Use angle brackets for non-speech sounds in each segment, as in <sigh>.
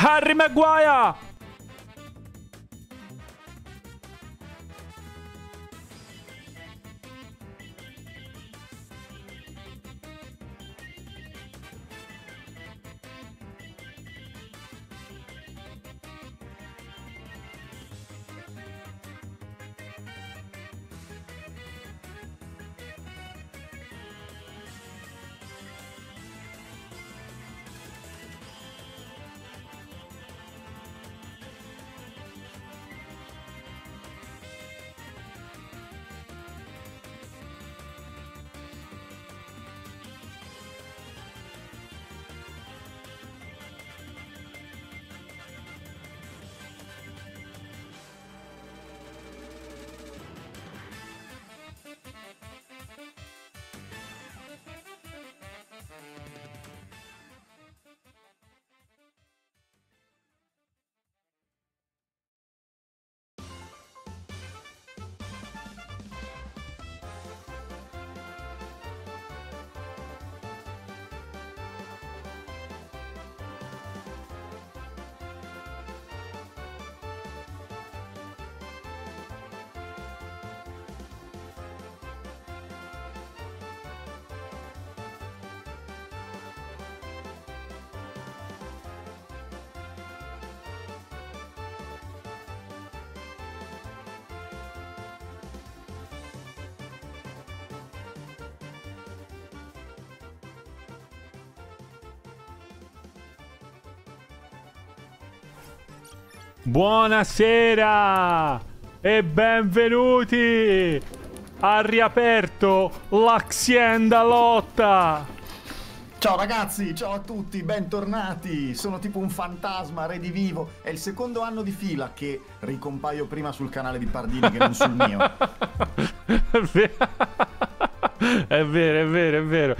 Harry Maguire! Buonasera e benvenuti! Ha riaperto l'Azienda Lotta! Ciao ragazzi, ciao a tutti, bentornati! Sono tipo un fantasma redivivo. È il secondo anno di fila che ricompaio prima sul canale di Pardini che non sul mio. <laughs> È vero, è vero, è vero.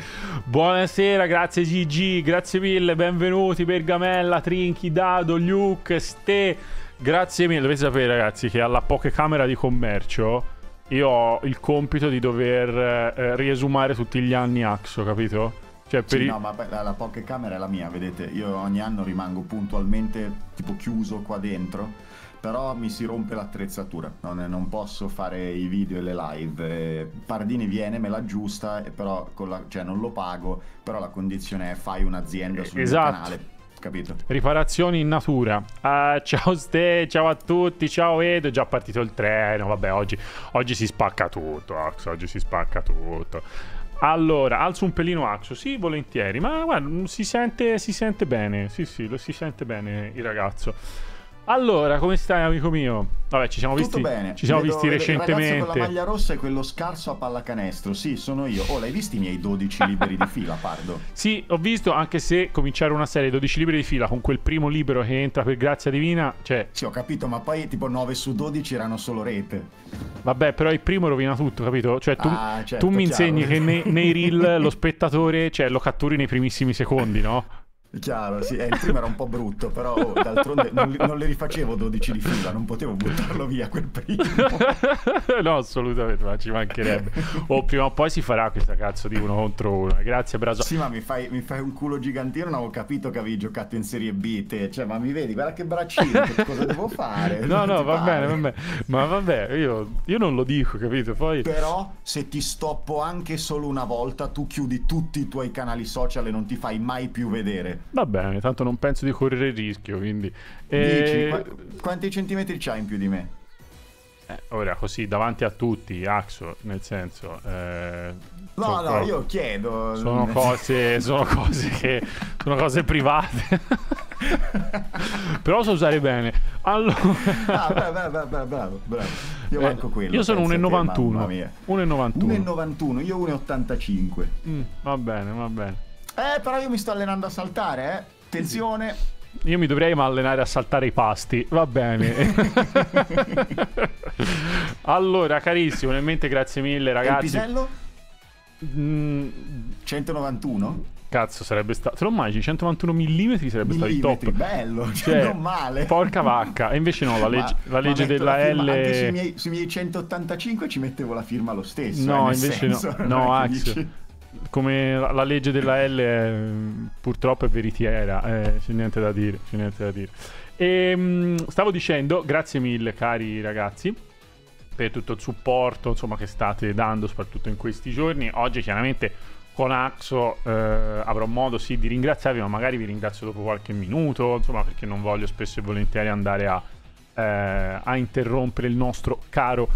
Buonasera, grazie Gigi, grazie mille, benvenuti Bergamella, Trinchi, Dado, Luke, Ste. Grazie mille, dovete sapere ragazzi che alla Pokecamera di commercio io ho il compito di dover eh, riesumare tutti gli anni Axo, capito? Cioè, per sì, i... no, ma la, la Pokecamera è la mia, vedete, io ogni anno rimango puntualmente tipo chiuso qua dentro però mi si rompe l'attrezzatura, non, non, posso fare i video e le live. Pardini viene, me l'aggiusta, però la, cioè non lo pago, però la condizione è fai un'azienda sul esatto. canale. Capito? Riparazioni in natura. Uh, ciao Ste, ciao a tutti, ciao Edo, è già partito il treno. Vabbè, oggi, oggi si spacca tutto, Ax, oggi si spacca tutto. Allora, alzo un pelino Axo, sì, volentieri, ma guarda, si sente, si sente bene, sì, sì, lo si sente bene il ragazzo. Allora, come stai, amico mio? Vabbè, ci siamo Tutto visti. bene. Ci siamo Vedo, visti recentemente. Il con la maglia rossa è quello scarso a pallacanestro. Sì, sono io. Oh, l'hai visti i miei 12 libri di fila, Pardo? <laughs> Sì, ho visto, anche se cominciare una serie 12 libri di fila con quel primo libro che entra per grazia divina, cioè... Sì, ho capito, ma poi tipo 9 su 12 erano solo rete. Vabbè, però il primo rovina tutto, capito? Cioè, tu, ah, certo, tu mi insegni che nei, nei <laughs> reel lo spettatore, cioè, lo catturi nei primissimi secondi, no? Chiaro, sì, eh, il primo era un po' brutto, però oh, d'altronde non, non, le rifacevo 12 di fila, non potevo buttarlo via quel primo. <laughs> no, assolutamente, ma ci mancherebbe. O oh, prima o poi si farà questa cazzo di uno contro uno. Grazie, Braso. Sì, ma mi fai, mi fai, un culo gigantino, non avevo capito che avevi giocato in Serie B te. Cioè, ma mi vedi, guarda che braccino, che cosa devo fare? No, no, va pare? bene, va bene. Ma vabbè, io, io non lo dico, capito? Poi... Però, se ti stoppo anche solo una volta, tu chiudi tutti i tuoi canali social e non ti fai mai più vedere. Va bene, tanto non penso di correre il rischio, quindi... E... Qu- quanti centimetri c'hai in più di me? Eh, ora, così, davanti a tutti, Axo, nel senso... Eh, no, no, co- io chiedo... Sono <laughs> cose, sono cose che... sono cose private. <laughs> Però so usare bene. Allora... ah, bravo, bravo, bravo, bravo. Io manco eh, quello. Io sono 1,91. 1,91. 1,91, io 1,85. Mm, va bene, va bene. Eh, però io mi sto allenando a saltare, eh. Attenzione. Io mi dovrei allenare a saltare i pasti. Va bene. <laughs> allora, carissimo, nel mente grazie mille, ragazzi. il pisello? Mm. 191? Cazzo, sarebbe stato. Se lo immagini, 191 mm sarebbe stato il top. bello, <laughs> cioè, non male. Porca vacca. E invece no, la legge, la legge della la L. Anche sui miei, sui miei, 185 ci mettevo la firma lo stesso. No, eh, invece senso, <laughs> no. No, Ax. Come la, legge della L è, purtroppo è veritiera, eh, c'è niente da dire, c'è niente da dire. E, mh, stavo dicendo, grazie mille cari ragazzi per tutto il supporto insomma, che state dando, soprattutto in questi giorni. Oggi chiaramente con Axo eh, avrò modo sì di ringraziarvi, ma magari vi ringrazio dopo qualche minuto, insomma, perché non voglio spesso e volentieri andare a, eh, a interrompere il nostro caro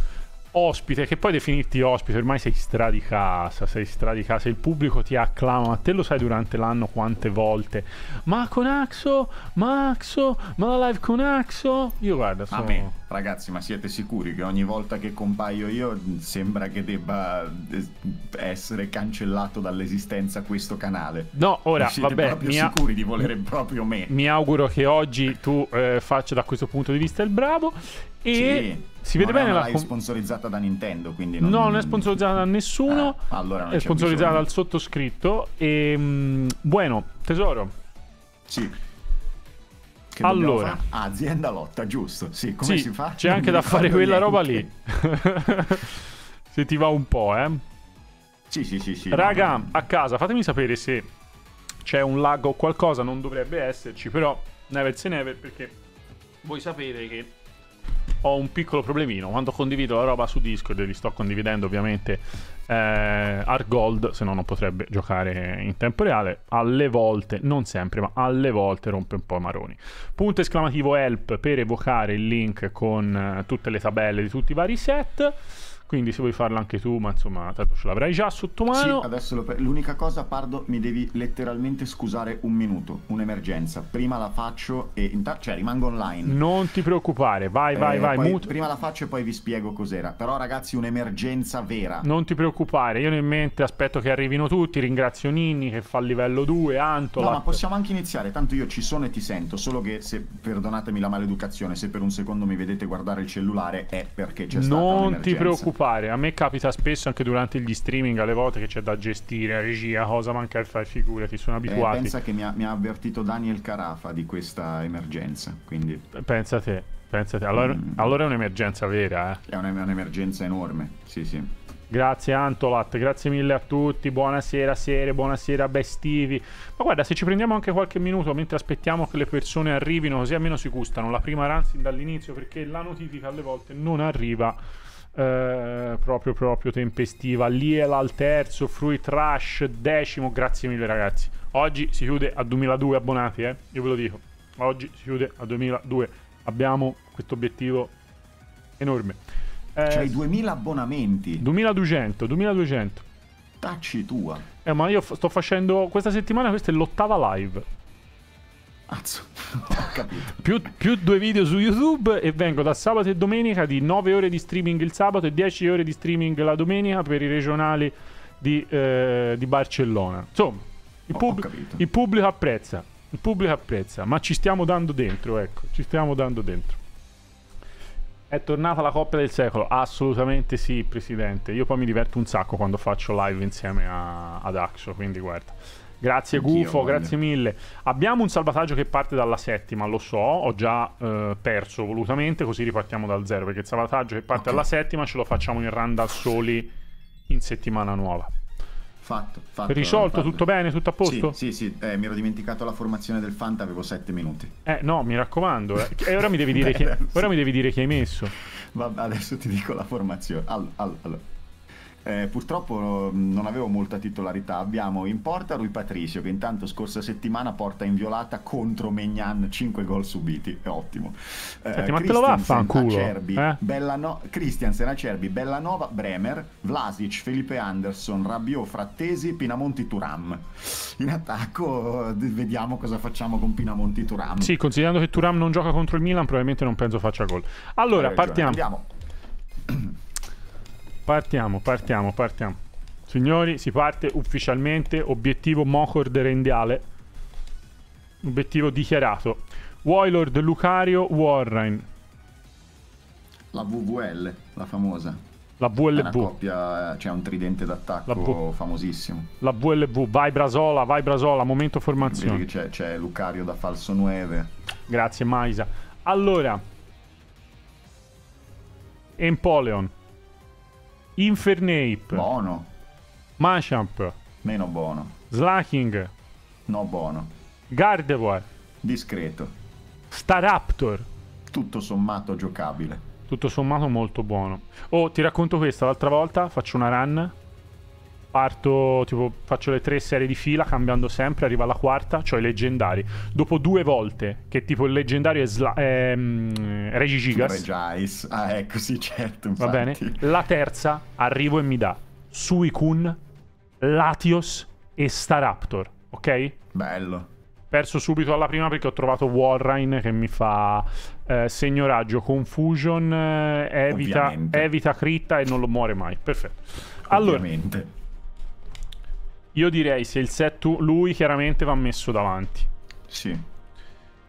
ospite, che poi definirti ospite, ormai sei stra di casa, sei stra di casa, il pubblico ti acclama, ma te lo sai durante l'anno quante volte? Ma con Axo, ma Axo, ma la live con Axo? Io guarda, sono... A me, ragazzi, ma siete sicuri che ogni volta che compaio io sembra che debba eh, essere cancellato dall'esistenza questo canale? No, ora, siete vabbè, proprio mi, a- sicuri di volere proprio me? mi auguro che oggi tu eh, faccia da questo punto di vista il bravo e Sì, si vede non bene la live sponsorizzata da Nintendo, quindi No, non è sponsorizzata da nessuno. Ah, allora non è sponsorizzata dal sottoscritto. E. mm, bueno, tesoro. Sì. Che Allora. Ah, azienda lotta, giusto. Sì, come sì, si fa? c'è Non anche da <laughs> fare quella roba lì. niente. <laughs> se ti va un po', eh. Sì, sì, sì, sì. Raga, no, a casa, fatemi sapere se c'è un lag o qualcosa. Non dovrebbe esserci, però never say never perché voi sapete che ho un piccolo problemino. Quando condivido la roba su Discord, li sto condividendo ovviamente eh, Hard Gold, se no non potrebbe giocare in tempo reale. Alle volte, non sempre, ma alle volte rompe un po' i maroni. Punto esclamativo help per evocare il link con eh, tutte le tabelle di tutti i vari set. Quindi se vuoi farlo anche tu, ma insomma, tanto ce l'avrai già sotto Sì, mano. adesso lo pre- l'unica cosa, Pardo, mi devi letteralmente scusare un minuto, un'emergenza. Prima la faccio e intanto, cioè rimango online. Non ti preoccupare, vai, vai, Eh, vai, poi muto. Prima la faccio e poi vi spiego cos'era. Però ragazzi, un'emergenza vera. Non ti preoccupare, io nel mente aspetto che arrivino tutti. Ringrazio Ninni che fa il livello 2, Antola. No, ma possiamo anche iniziare, tanto io ci sono e ti sento, solo che se, perdonatemi la maleducazione, se per un secondo mi vedete guardare il cellulare è perché c'è stata Non ti preoccupare, a me capita spesso anche durante gli streaming alle volte che c'è da gestire, regia, cosa manca a fare, figurati, sono Eh, abituati. pensa che mi ha, mi ha avvertito Daniel Carafa di questa emergenza, quindi Pensa te, pensa te. Allora, Mm. allora è un'emergenza vera, eh. è, un- è un'emergenza enorme. Sì, sì. Grazie Antolat, grazie mille a tutti, buonasera Sere, buonasera Bestivi. Ma guarda, se ci prendiamo anche qualche minuto mentre aspettiamo che le persone arrivino, così almeno si gustano la prima run sin dall'inizio, perché la notifica alle volte non arriva eh, proprio proprio tempestiva. Liel al terzo, Fruit Rush decimo, grazie mille ragazzi. Oggi si chiude a 2002 abbonati, eh? Io ve lo dico. Oggi si chiude a 2002. Abbiamo questo obiettivo enorme. Eh, C'hai 2000 abbonamenti. 2200, 2200. Tacci tua. Eh, ma io f- sto facendo questa settimana, questa è l'ottava live. Azzo, <laughs> ho capito. Più, più due video su YouTube e vengo da sabato e domenica di 9 ore di streaming il sabato e 10 ore di streaming la domenica per i regionali di, eh, di Barcellona. Insomma, il, pub- il pubblico apprezza. Il pubblico apprezza, ma ci stiamo dando dentro, ecco, ci stiamo dando dentro. È tornata la coppia del secolo? Assolutamente sì, presidente. Io poi mi diverto un sacco quando faccio live insieme a- ad Axo, quindi guarda. Grazie Anch'io, Gufo, voglio. grazie mille. Abbiamo un salvataggio che parte dalla settima, lo so, ho già eh, perso volutamente, così ripartiamo dal zero, perché il salvataggio che parte Ok. dalla settima ce lo facciamo in run da soli in settimana nuova. Fatto, fatto. Risolto, fatto. tutto bene, tutto a posto? Sì, sì, sì. Eh, mi ero dimenticato la formazione del Fanta, avevo 7 minuti. Eh no, mi raccomando. eh. E ora mi devi <laughs> dire, chi... Beh, sì. ora mi devi dire chi hai messo. Vabbè, adesso ti dico la formazione. All- all- allora. Eh, purtroppo mm, non avevo molta titolarità. Abbiamo in porta Rui Patricio, che intanto scorsa settimana porta inviolata contro Megnan 5 gol subiti. È ottimo. Eh, ma te lo va a Christensen, fanculo, Acerbi, eh? Bellano- Christiansen, Acerbi, Bellanova, Bremer, Vlasic, Felipe Anderson, Rabiot, Frattesi, Pinamonti, Turam. In attacco eh, vediamo cosa facciamo con Pinamonti, Turam. Sì, considerando che Turam non gioca contro il Milan, probabilmente non penso faccia gol. Allora, partiamo. Andiamo. Partiamo, partiamo, partiamo. Signori, si parte ufficialmente. Obiettivo Mocord Rendiale. Obiettivo dichiarato. Wailord, Lucario, Warren. La VVL, la famosa. La È una VLV. coppia, c'è un tridente d'attacco famosissimo. La VLV. Vai Brasola, vai Brasola. Momento Vedi formazione. che c'è, c'è Lucario da falso 9. Grazie Maisa. Allora. Empoleon. Infernape. Buono. Machamp. Meno buono. Slaking. No buono. Gardevoir. Discreto. Staraptor. Tutto sommato giocabile. Tutto sommato molto buono. Oh, ti racconto questa. L'altra volta faccio una run. Parto, tipo, faccio le tre serie di fila, cambiando sempre. Arriva alla quarta, cioè i leggendari. Dopo due volte, che tipo il leggendario è, sla- è um, Regigigas. Regice. Ah, ecco, sì, certo. Va bene. La terza, arrivo e mi dà Suicune, Latios e Staraptor. Ok? Bello. Perso subito alla prima perché ho trovato Warrine che mi fa eh, segno raggio, confusion, eh, evita, evita critta e non lo muore mai. Perfetto. Allora, Ovviamente. Io direi se il set tu, lui chiaramente va messo davanti. Sì.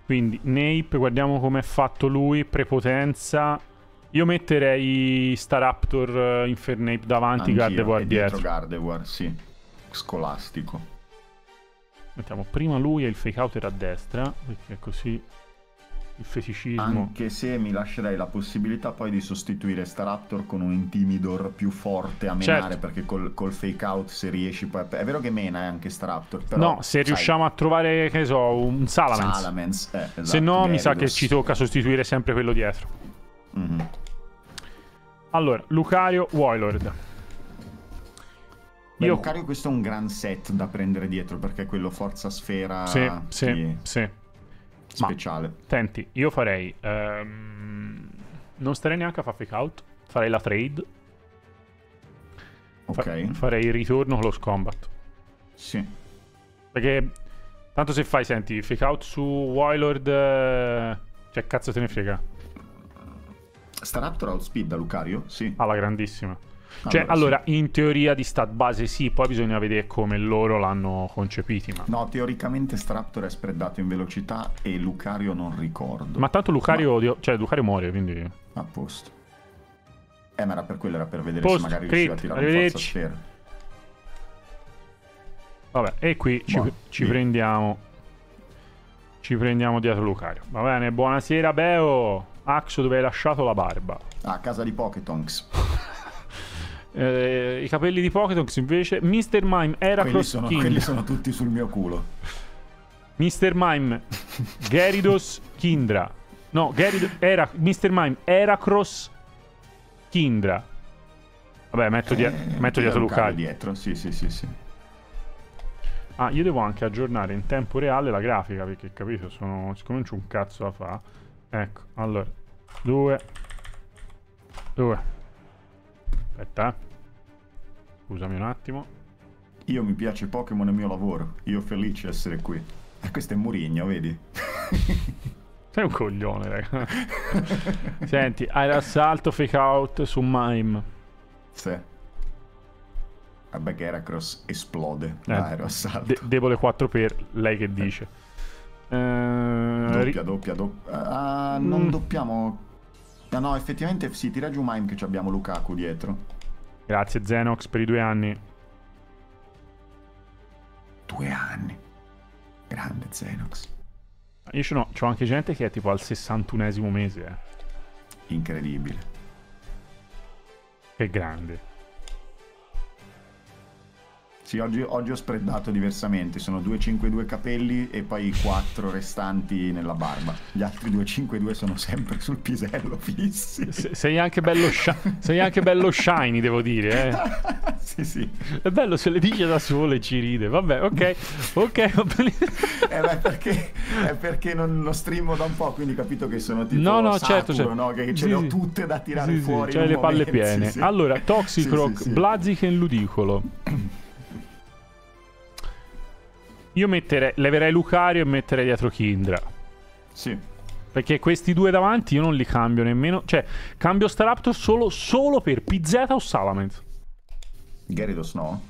Quindi Nape, guardiamo come è fatto lui, prepotenza. Io metterei Staraptor uh, Infernape davanti, Anch'io, Gardevoir e dietro. Gardevoir, sì. Scolastico. Mettiamo prima lui e il fake out era a destra, perché così il feticismo. Anche se mi lascerei la possibilità poi di sostituire Staraptor con un Intimidor più forte a menare, Certo. perché col, col fake out se riesci poi... a- È vero che mena è anche Staraptor, però... no, se sai, riusciamo a trovare, che ne so, un Salamence. Salamence, eh, esatto, se no, mi sa che ci tocca sostituire sempre quello dietro. Mhm. Allora, Lucario, Warlord. Beh, Io... Lucario questo è un gran set da prendere dietro, perché quello forza sfera Sì, sì, sì. Speciale. Senti, io farei... ehm, non starei neanche a fare fake out. Farei la trade. Fa- Ok, farei il ritorno close combat. sì. Perché tanto se fai, senti, fake out su Warlord... eh, Cioè, cazzo te ne frega. Staraptor outspeed da Lucario? Sì. Alla grandissima. Cioè, Allora, allora, in teoria di stat base sì, poi bisogna vedere come loro l'hanno concepiti. Ma, No, teoricamente Staraptor è spreadato in velocità e Lucario non ricordo. ma tanto Lucario, dio- cioè, Lucario muore, quindi... A posto. Eh, ma era per quello, era per vedere Posto, se magari crit, riusciva a tirare un forza sfera. Vabbè, e qui ci, Buono, ci prendiamo... Ci prendiamo dietro Lucario. Va bene, buonasera Beo. Axo, dove hai lasciato la barba? Ah, a casa di Poketonks. Eh, I capelli di Pokétox invece... Mr. Mime era Quelli sono, King. quelli sono tutti sul mio culo. Mr. Mime, Gyarados, Kindra. No, Gyarados era Mr. Mime, Heracross, Kindra. Vabbè, metto, die- Eh, metto dietro Lucario. dietro, sì, sì, sì, sì. Ah, io devo anche aggiornare in tempo reale la grafica perché, capito, sono... siccome non c'ho un cazzo da fa. Ecco, allora. Due. Due. Aspetta, eh. Scusami un attimo. Io mi piace Pokémon è il mio lavoro. Io felice essere qui. E questo è Murigno, vedi? <laughs> Sei un coglione, raga. <laughs> Senti, aeroassalto, fake out su Mime. sì. Vabbè che Heracross esplode. Eh, Aeroassalto. De- debole 4 per lei che dice. Eh, ri- Doppia, doppia, doppia. Ah, non Mm. doppiamo. Ah, no, effettivamente sì, tira giù Mime che abbiamo Lukaku dietro. Grazie Zenox per i due anni. Due anni. Grande Xenox. Io n'ho, c'ho anche gente che è tipo al 61esimo mese. Eh. Incredibile. Che grande. Sì, oggi, oggi ho spreadato diversamente. Sono 252 capelli e poi i 4 restanti nella barba. Gli altri 252 sono sempre sul pisello fissi. Se- sei, anche bello sei anche bello shiny, devo dire. Eh. <laughs> sì, sì. È bello se le dice da sole e ci ride. Vabbè, ok. Ok. Eh beh, perché, è perché non lo streamo da un po', quindi ho capito che sono tipo No, no, Saturn, certo, certo. no? Che ce Sì, le ho sì. tutte da tirare Sì, sì, fuori. c'hai in le palle momento, piene. sì, sì. Allora, Toxicroak, Sì, sì, sì. Blaziken, Ludicolo. <clears throat> Io metterei, leverei Lucario e metterei dietro Kindra. Sì. Perché questi due davanti io non li cambio nemmeno. Cioè, cambio Staraptor solo, solo per Pizzetta o Salamence. Gyarados no?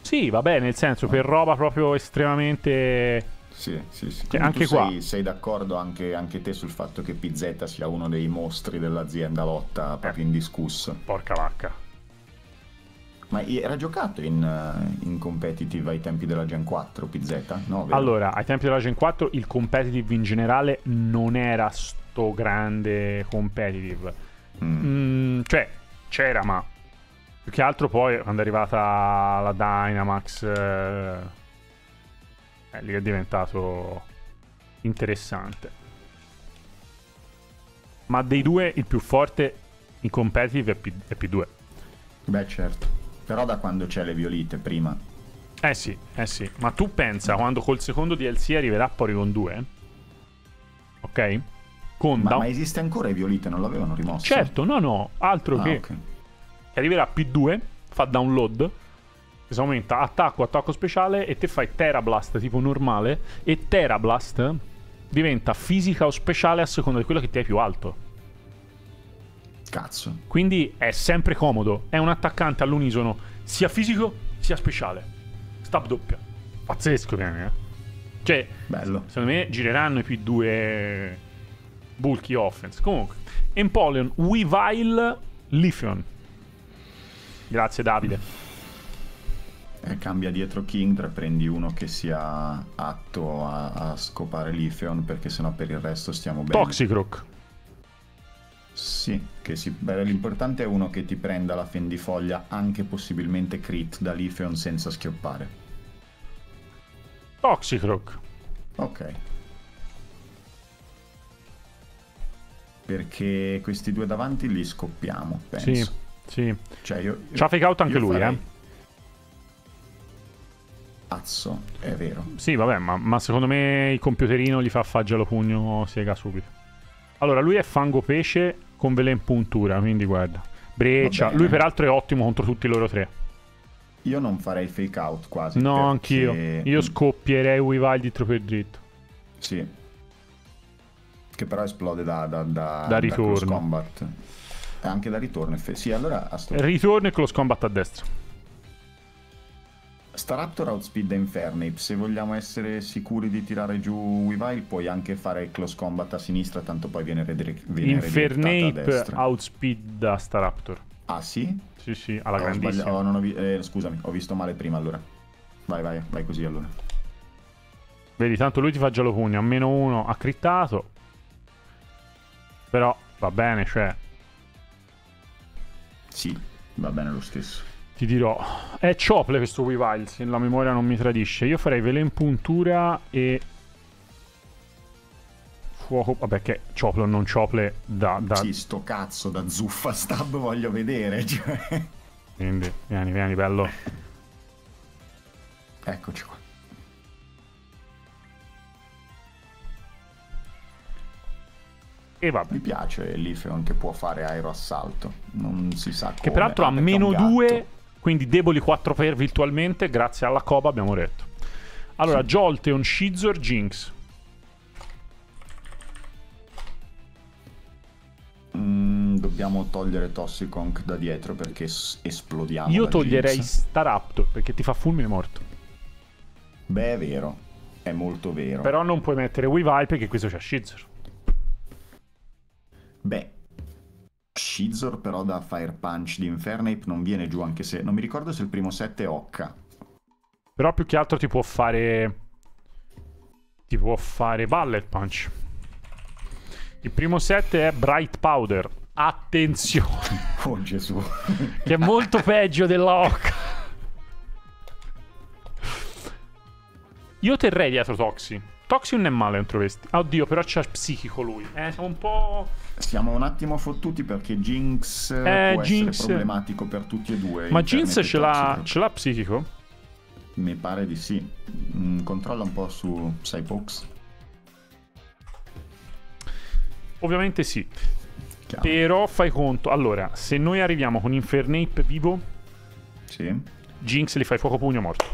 Sì, vabbè, nel senso, per roba proprio estremamente. Sì, sì, sì. Cioè, Quindi anche qua. Sei, sei d'accordo anche, anche te sul fatto che PZ sia uno dei mostri dell'azienda lotta proprio Eh. indiscusso. Porca vacca. Ma era giocato in, eh, in competitive ai tempi della Gen 4 PZ? No? Allora, ai tempi della Gen 4 il competitive in generale non era sto grande competitive. Mm. Mm, cioè, c'era, ma Più che altro poi quando è arrivata la Dynamax, eh, eh, lì è diventato interessante. Ma dei due il più forte in competitive è, P- è P2. Beh, certo. Però da quando c'è le violite prima. Eh sì, eh sì. Ma tu pensa quando col secondo DLC arriverà Porygon 2? Ok? Con Ma, da- ma esiste ancora i violite? Non l'avevano rimosso? Certo, no, no, altro Ah, che ok. arriverà P2, fa download, si aumenta attacco, attacco speciale e te fai Terablast tipo normale e Terablast diventa fisica o speciale a seconda di quello che ti hai più alto. Cazzo. Quindi è sempre comodo, è un attaccante all'unisono sia fisico sia speciale. Stab doppia. Pazzesco, viene, eh. Cioè, Bello. Secondo me gireranno i P2 bulky offense. Comunque, Empoleon, Weavile, Lithion. Grazie Davide. Eh, cambia dietro Kingdra, prendi uno che sia atto a, a scopare l'Ifeon, perché sennò per il resto stiamo bene. Toxicroak. Sì, che si... l'importante è uno che ti prenda la fendifoglia, anche possibilmente crit dall'Ifeon senza schioppare. Toxicroak. Ok. Perché questi due davanti li scoppiamo, penso. Sì, sì. Cioè io... C'ha fake out anche lui, farei- eh. Cazzo, è vero. Sì, vabbè, ma, ma secondo me il computerino gli fa faggialo pugno, siega subito. Allora, lui è fango pesce con velen puntura, quindi guarda. Breccia. Lui peraltro è ottimo contro tutti loro tre. Io non farei fake out quasi. No, perché- anch'io. Io scoppierei Weavile dritto per dritto. Sì. Che però esplode da, da, da, Da ritorno. combat. E anche da ritorno. Sì, allora. Ritorno e close combat a destra. Staraptor outspeed da Infernape. Se vogliamo essere sicuri di tirare giù Weavile, puoi anche fare close combat a sinistra, tanto poi viene, redire- viene Infernape outspeed da Staraptor. Ah sì? Sì, sì, alla ho grandissima. oh, ho vi- eh, scusami, ho visto male prima allora. Vai, vai, vai così allora. Vedi, tanto lui ti fa già lo pugno. A meno uno ha crittato. Però va bene, cioè, Sì, va bene lo stesso. Ti dirò. È Ciople questo Weavile, se la memoria non mi tradisce. Io farei velen puntura e... Fuoco... Vabbè, che Ciople o non Ciople da... da... Sì, sto cazzo da zuffa stab voglio vedere. <laughs> Cioè. Quindi, vieni, vieni, bello. Eccoci qua. E vabbè. Mi piace l'Ifeon che può fare aeroassalto. Non si sa come. Che peraltro ha meno gatto. 2, quindi deboli 4 per virtualmente, grazie alla Coba abbiamo detto. Allora, Sì. Jolteon, Shizor, Jinx. Mm, dobbiamo togliere Toxiconk da dietro perché s- esplodiamo. Io toglierei Jinx. Staraptor perché ti fa fulmine morto. Beh, è vero. È molto vero. Però non puoi mettere Weavile perché questo c'ha Shizor. Beh. Shizor però da Fire Punch di Infernape non viene giù anche se... Non mi ricordo se il primo set è Occa. Però più che altro ti può fare. Ti può fare Bullet Punch. Il primo set è Bright Powder. Attenzione, <laughs> Oh Gesù. che è molto peggio della Oca. Io terrei dietro Toxi. Toxi non è male contro questi. Oddio, però c'ha psichico lui. Eh, siamo un po'. Siamo un attimo fottuti perché Jinx Eh, può Jinx- essere problematico per tutti e due. Ma Jinx ce l'ha, ce l'ha psichico? Mi pare di sì. Mm, controlla un po' su Cypox. Ovviamente sì. Chiaro. Però fai conto. Allora, se noi arriviamo con Infernape vivo, Sì, Jinx li fai fuoco pugno morto.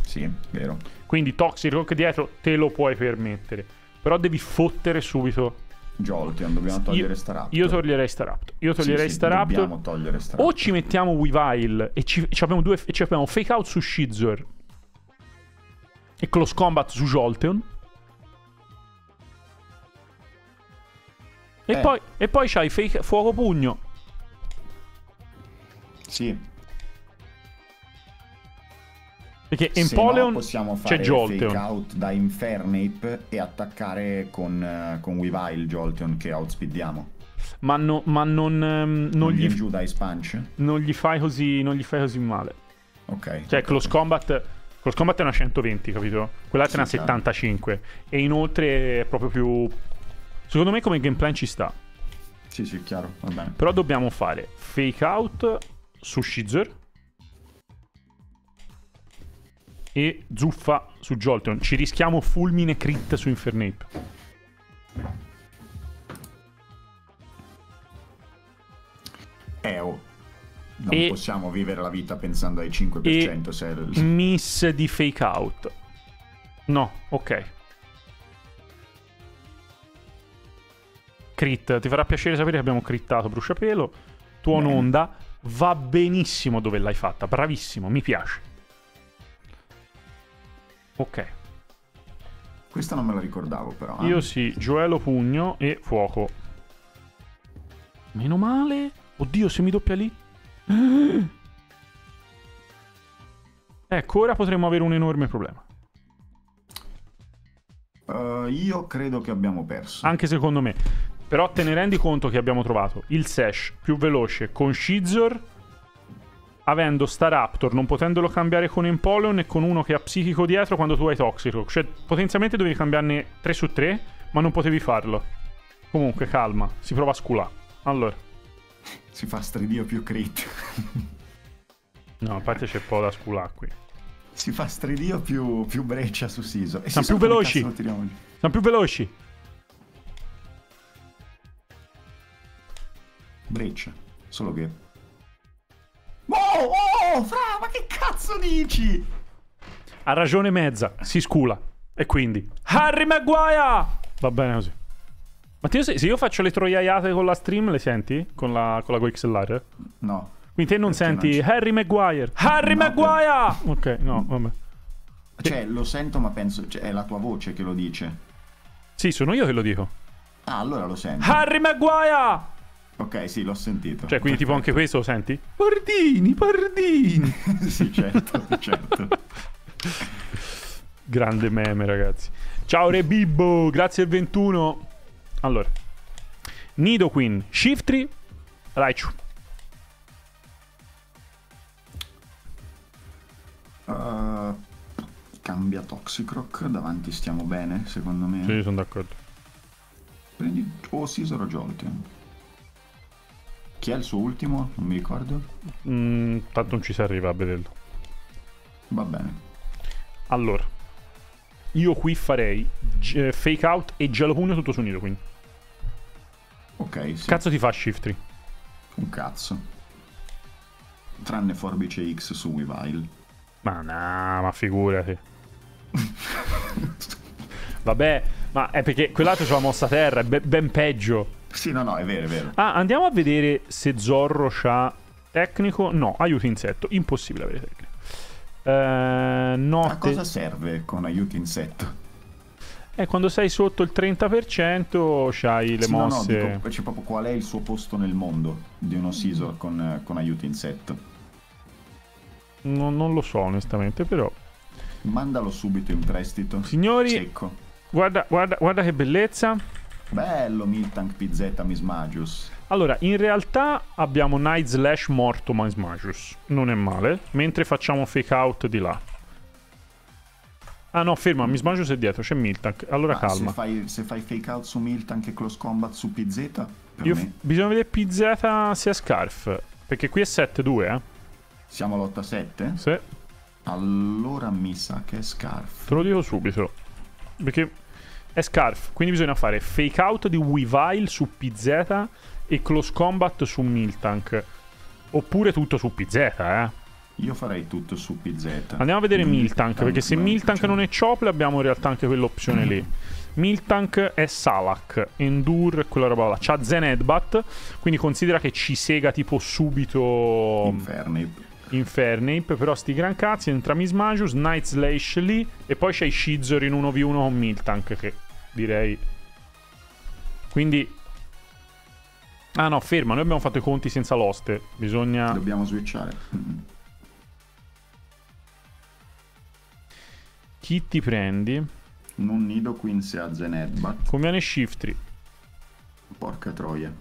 sì, vero. Quindi Toxic Rock dietro te lo puoi permettere. Però devi fottere subito. Jolteon, dobbiamo togliere Staraptor. Io toglierei Staraptor. Io Sì, toglierei sì, Staraptor. Dobbiamo togliere Staraptor. O ci mettiamo Weavile e ci, ci abbiamo due, e ci abbiamo Fake Out su Shizor e Close Combat su Jolteon. E, Eh. poi, e poi c'hai fake, Fuoco Pugno. Sì. Perché Se Empoleon no possiamo c'è fare Jolteon. fake out da Infernape e attaccare con, eh, con Weavile Jolteon che outspeediamo. ma, no- ma non, ehm, non Non gli, giù dai punch? non gli fai così, non gli fai così male. Ok. Cioè, Close Combat, Close Combat è una 120, capito? Quell'altra Sì, è una 75. E inoltre è proprio più... Secondo me come gameplay ci sta. Sì, sì, chiaro, va bene. Però dobbiamo fare fake out su Shizor e zuffa su Jolteon. Ci rischiamo fulmine crit su Infernape. Eh, oh. Non E- possiamo vivere la vita pensando ai 5% se è Miss di fake out. No, ok. Crit, ti farà piacere sapere che abbiamo crittato bruciapelo. Bene. onda va benissimo dove l'hai fatta, bravissimo, mi piace. Ok. Questa non me la ricordavo però. eh. Io sì, Gioelo pugno e fuoco. Meno male. Oddio, se mi doppia lì. <gasps> Ecco, ora potremmo avere un enorme problema. Eh, io credo che abbiamo perso. Anche secondo me. Però te ne rendi conto che abbiamo trovato il Sash più veloce con Shizor, avendo Staraptor, non potendolo cambiare con Empoleon e con uno che ha psichico dietro quando tu hai Toxico. Cioè, potenzialmente dovevi cambiarne 3 su 3, ma non potevi farlo. Comunque, calma, si prova a sculare. Allora, Si fa stridio più crit. <laughs> no, a parte c'è po' da sculare qui. si fa stridio più, più breccia su Siso. E si Siamo più veloci. Siamo più veloci. Breccia. Solo che... Oh, oh, fra, ma che cazzo dici? Ha ragione mezza, si scula. E quindi... Harry Maguire! Va bene così. Matteo, se io faccio le troiaiate con la stream, le senti? Con la, con la GoXLR? No. Quindi te non senti non Harry Maguire. Harry No, Maguire! Ok, no, vabbè. Cioè, lo sento, ma penso... Cioè, è la tua voce che lo dice. Sì, sono io che lo dico. Ah, allora lo sento. Harry Maguire! Ok, sì, l'ho sentito. Cioè, quindi tipo anche questo lo senti? Pardini, pardini. <laughs> sì, certo, certo. <laughs> Grande meme, ragazzi. Ciao Re Bibbo, grazie al 21. Allora. Nidoqueen, Shiftry, Raichu. Uh, cambia Toxicroc, davanti stiamo bene, secondo me. Sì, sono d'accordo. Prendi o Caesar o Jolteon. Chi è il suo ultimo? Non mi ricordo. Mm, tanto non ci si arriva a vederlo. Va bene. Allora. Io qui farei g- fake out e gelo pugno tutto su Nidoqueen. Ok, sì. Cazzo ti fa Shiftry? Un cazzo. Tranne forbice X su Weavile. Ma no, ma figurati. <laughs> Vabbè, ma è perché quell'altro c'ha la mossa terra, è be- ben peggio. Sì, no, no, è vero, è vero. Ah, andiamo a vedere se Zorro c'ha tecnico. No, aiuto insetto. Impossibile avere tecnico. Eh, A notte. cosa serve con aiuto insetto? Eh, quando sei sotto il 30% c'hai le Sì, no, no, mosse. dico, c'è proprio qual è il suo posto nel mondo di uno Caesar con, eh, con aiuto insetto. Non, non lo so, onestamente, però. Mandalo subito in prestito. Signori, Secco. guarda, guarda, guarda che bellezza. Bello Miltank PZ Mismagius. Allora, in realtà abbiamo Night Slash morto Mismagius. Non è male. Mentre facciamo fake out di là. Ah no, ferma, Mismagius è dietro, c'è Miltank. Allora Ma calma. Se fai, se fai fake out su Miltank e close combat su PZ, Io- bisogna vedere PZ è Scarf. Perché qui è 7-2, eh. siamo all'8-7. Se, Allora mi sa che è Scarf. te lo dico subito. Perché è Scarf. Quindi bisogna fare fake out di Weavile su PZ e close combat su Miltank. Oppure tutto su PZ, eh. Io farei tutto su PZ. Andiamo a vedere Miltank, perché se Miltank non è Chople abbiamo in realtà anche quell'opzione lì. Miltank è Salak, Endur quella roba là. C'ha Zen Headbutt, quindi considera che ci sega tipo subito Infernape. Infernape, però sti gran cazzi, entra Mismagius, Night Slash lì e poi c'hai Shizor in 1v1 con Miltank che direi... Quindi... Ah no, ferma, noi abbiamo fatto i conti senza l'oste, bisogna... Dobbiamo switchare. Chi ti prendi? Non nido Queen se ha Zenedbat. Conviene Shiftry. Porca troia.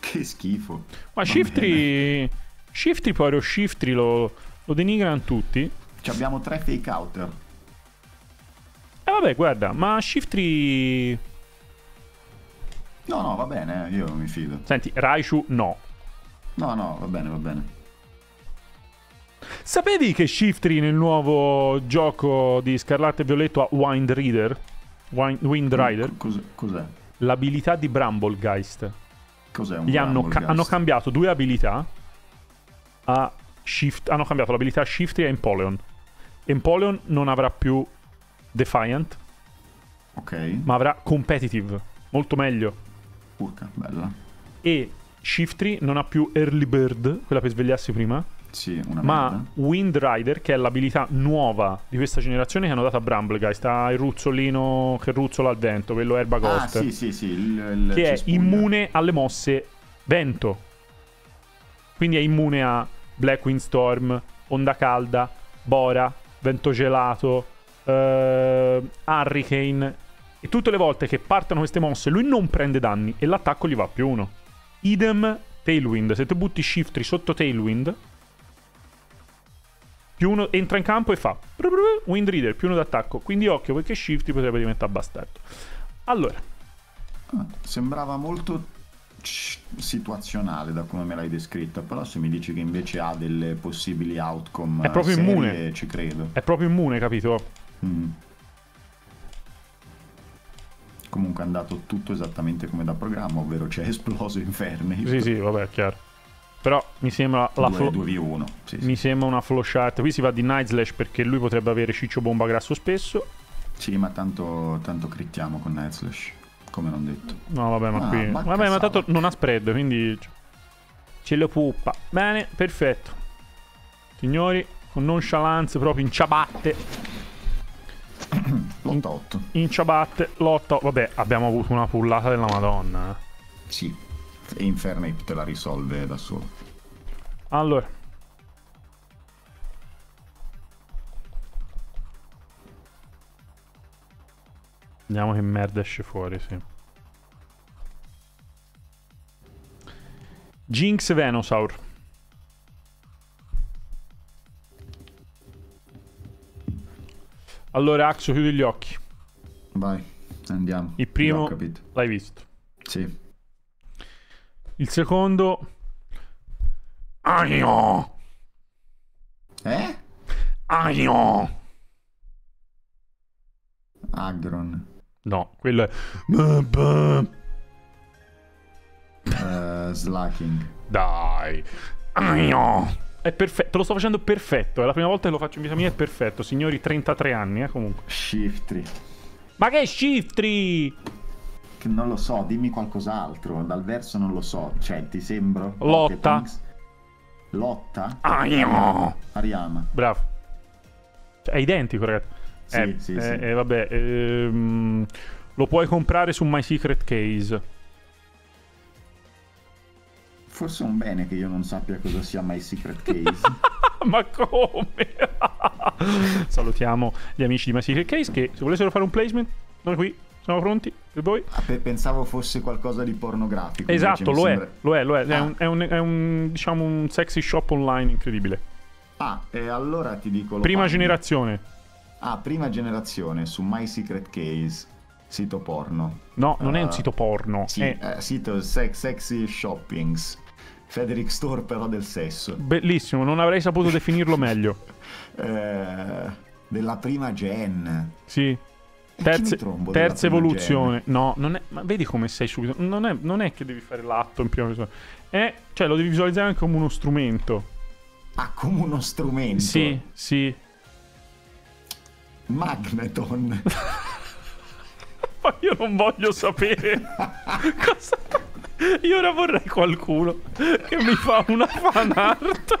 Che schifo. Ma Shiftry... Shiftry, poi Shiftry lo, lo denigrano tutti. Ci abbiamo tre fake outer. E eh vabbè, guarda, ma Shiftry... No, no, va bene, io mi fido. Senti, Raichu no. No, no, va bene, va bene. Sapevi che Shiftry nel nuovo gioco di Scarlatto e Violetto ha Wind Reader? Wind, Wind Rider? Cos'è? cos'è? L'abilità di Bramblegeist. Cos'è un Gli hanno, ca- hanno, cambiato due abilità a Shift. Hanno cambiato l'abilità Shiftry a Empoleon. Empoleon non avrà più Defiant. Ok. Ma avrà Competitive. Molto meglio. Urca, bella. E Shiftry non ha più Early Bird, quella per svegliarsi prima. Sì, una Ma merda. Wind Rider, che è l'abilità nuova di questa generazione che hanno dato a Bramble, sta il ruzzolino che ruzzola al vento, quello Erba Ghost. Ah, sì, sì, sì. Il, il che è immune alle mosse vento. Quindi è immune a Black Windstorm, Onda Calda, Bora, Vento Gelato, eh, Hurricane. E tutte le volte che partono queste mosse lui non prende danni e l'attacco gli va più uno. Idem Tailwind. Se tu butti Shiftry sotto Tailwind, più uno entra in campo e fa Wind Reader più uno d'attacco. Quindi occhio perché Shiftry potrebbe diventare bastardo. Allora, sembrava molto situazionale da come me l'hai descritta, però se mi dici che invece ha delle possibili outcome È proprio serie, immune. ci credo. è proprio immune, capito? Mm. Comunque è andato tutto esattamente come da programma, ovvero c'è esploso Infernape. Sì, sì, vabbè, chiaro. Però mi sembra la flo- 2v1. Sì, sì. Mi sembra una flow chart. Qui si va di Night Slash perché lui potrebbe avere Ciccio Bomba Grasso spesso. Sì, ma tanto, tanto crittiamo con Night Slash, come non detto. No, vabbè, ma Ah, qui. ma vabbè, ma tanto non ha spread, quindi. Ce lo puppa. Bene, perfetto. Signori, con nonchalance proprio in ciabatte. <clears throat> Lotta 8. In ciabatte, lotta. Vabbè, abbiamo avuto una pullata della Madonna. eh. Sì. E Infernape te la risolve da solo. Allora. Vediamo che merda esce fuori, sì. Jinx Venosaur. Allora, Axo, chiudi gli occhi. Vai, andiamo. Il primo l'hai visto. Sì. Il secondo... Aio! Eh? Aio! Agron. No, quello è... Eh, slacking. Dai. È perfetto, te lo sto facendo perfetto. È la prima volta che lo faccio in vita mia, è perfetto. Signori, 33 anni, eh, comunque. Shiftry. Ma che shiftry! Che non lo so, dimmi qualcos'altro. Dal verso non lo so. Cioè, ti sembro? Lotta. Lotta? Aio. Ariama. Bravo. Cioè, è identico, ragazzi. Sì, eh, sì, eh, sì. eh, vabbè, ehm, lo puoi comprare su My Secret Case. Forse è un bene che io non sappia cosa sia My Secret Case. <laughs> Ma come? <laughs> Salutiamo gli amici di My Secret Case che se volessero fare un placement, noi qui siamo pronti per voi. Pe- Pensavo fosse qualcosa di pornografico. Esatto, lo è, sembra- lo è, lo è. È, Ah. un, è un- è un, diciamo un sexy shop online incredibile. Ah, e allora ti dico... Prima paghi. generazione. Ah, prima generazione su My Secret Case, sito porno. No, non è un Ah, sito porno. Sì, È eh, sito sex- sexy shoppings. Federic Store però del sesso. bellissimo, non avrei saputo definirlo <laughs> meglio. Eh, della prima gen. Sì. Terze- terza evoluzione. No, non è, ma vedi come sei subito. Non è, non è che devi fare l'atto in prima persona. È, cioè, lo devi visualizzare anche come uno strumento. Ah, come uno strumento. Sì, sì. Magneton. <laughs> Ma io non voglio sapere <laughs> cosa. Io ora vorrei qualcuno che mi fa una fan art.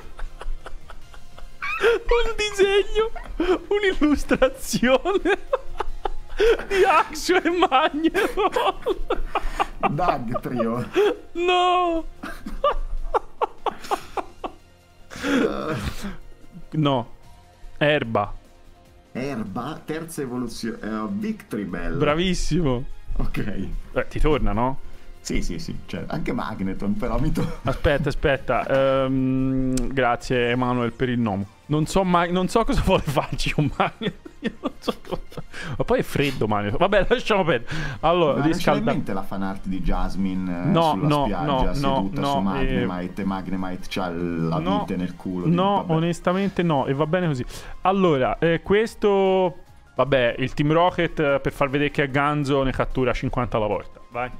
Un disegno, un'illustrazione di Axio e Magneton. Dag Trio. No! <laughs> No. Erba. Erba, terza evoluzione. Eh, Victory Bell. Bravissimo. Ok. Eh, ti torna, no? Sì, sì, sì, cioè, anche Magneton, però mi to... <laughs> Aspetta, aspetta. ehm, grazie Emanuele per il nome. Non so, mai, non so cosa vuole farci un Magneton. Io non so cosa... Ma poi è freddo Magneton. Vabbè, lasciamo perdere. Allora, Ma non c'è riscalda... la fanart di Jasmine eh, No, sulla no, spiaggia no, seduta no, su eh, Magnemite e Magnemite c'ha la no, vite nel culo. No, Vabbè. onestamente no, e va bene così. Allora, eh, questo... Vabbè, il Team Rocket eh, per far vedere che è Ganzo ne cattura 50 alla volta. Vai.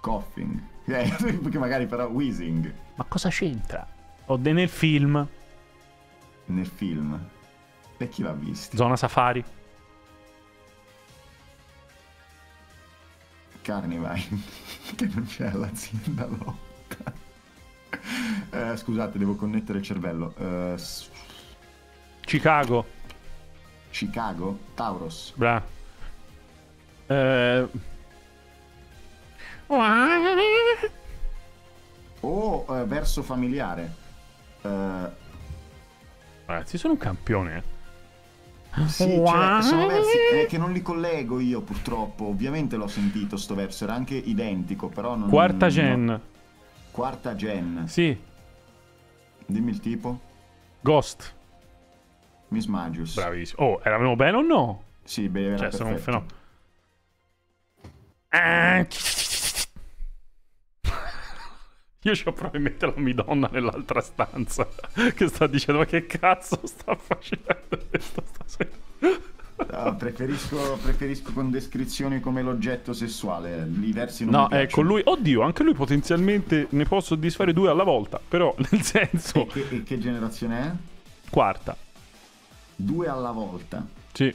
Coughing. <laughs> Eh, perché magari però Wheezing Ma cosa c'entra? Ho de- nel film, nel film. E chi l'ha visto? Zona Safari. Carnivine. <laughs> che non c'è l'azienda lotta. <laughs> Eh, scusate, devo connettere il cervello. Eh, Chicago. Chicago? Tauros. Bra. Eh... O eh, verso familiare. Eh, Ragazzi, sono un campione. Eh. Sì, cioè, sono versi eh, che non li collego io purtroppo. Ovviamente l'ho sentito sto verso, era anche identico, però non... Quarta no. gen. Quarta gen. Sì. Dimmi il tipo. Ghost. Miss Magius. Bravissimo. Oh, eravamo bene o no? Sì, beh, era Cioè, sono un perfetto. fenomeno. Ah. Io c'ho probabilmente la Midonna nell'altra stanza che sta dicendo ma che cazzo sta facendo questo stasera? Ah, preferisco, preferisco con descrizioni come l'oggetto sessuale. I versi non No, ecco, lui... Oddio, anche lui potenzialmente ne può soddisfare due alla volta, però <laughs> nel senso... E che, e che generazione è? Quarta. Due alla volta. Sì.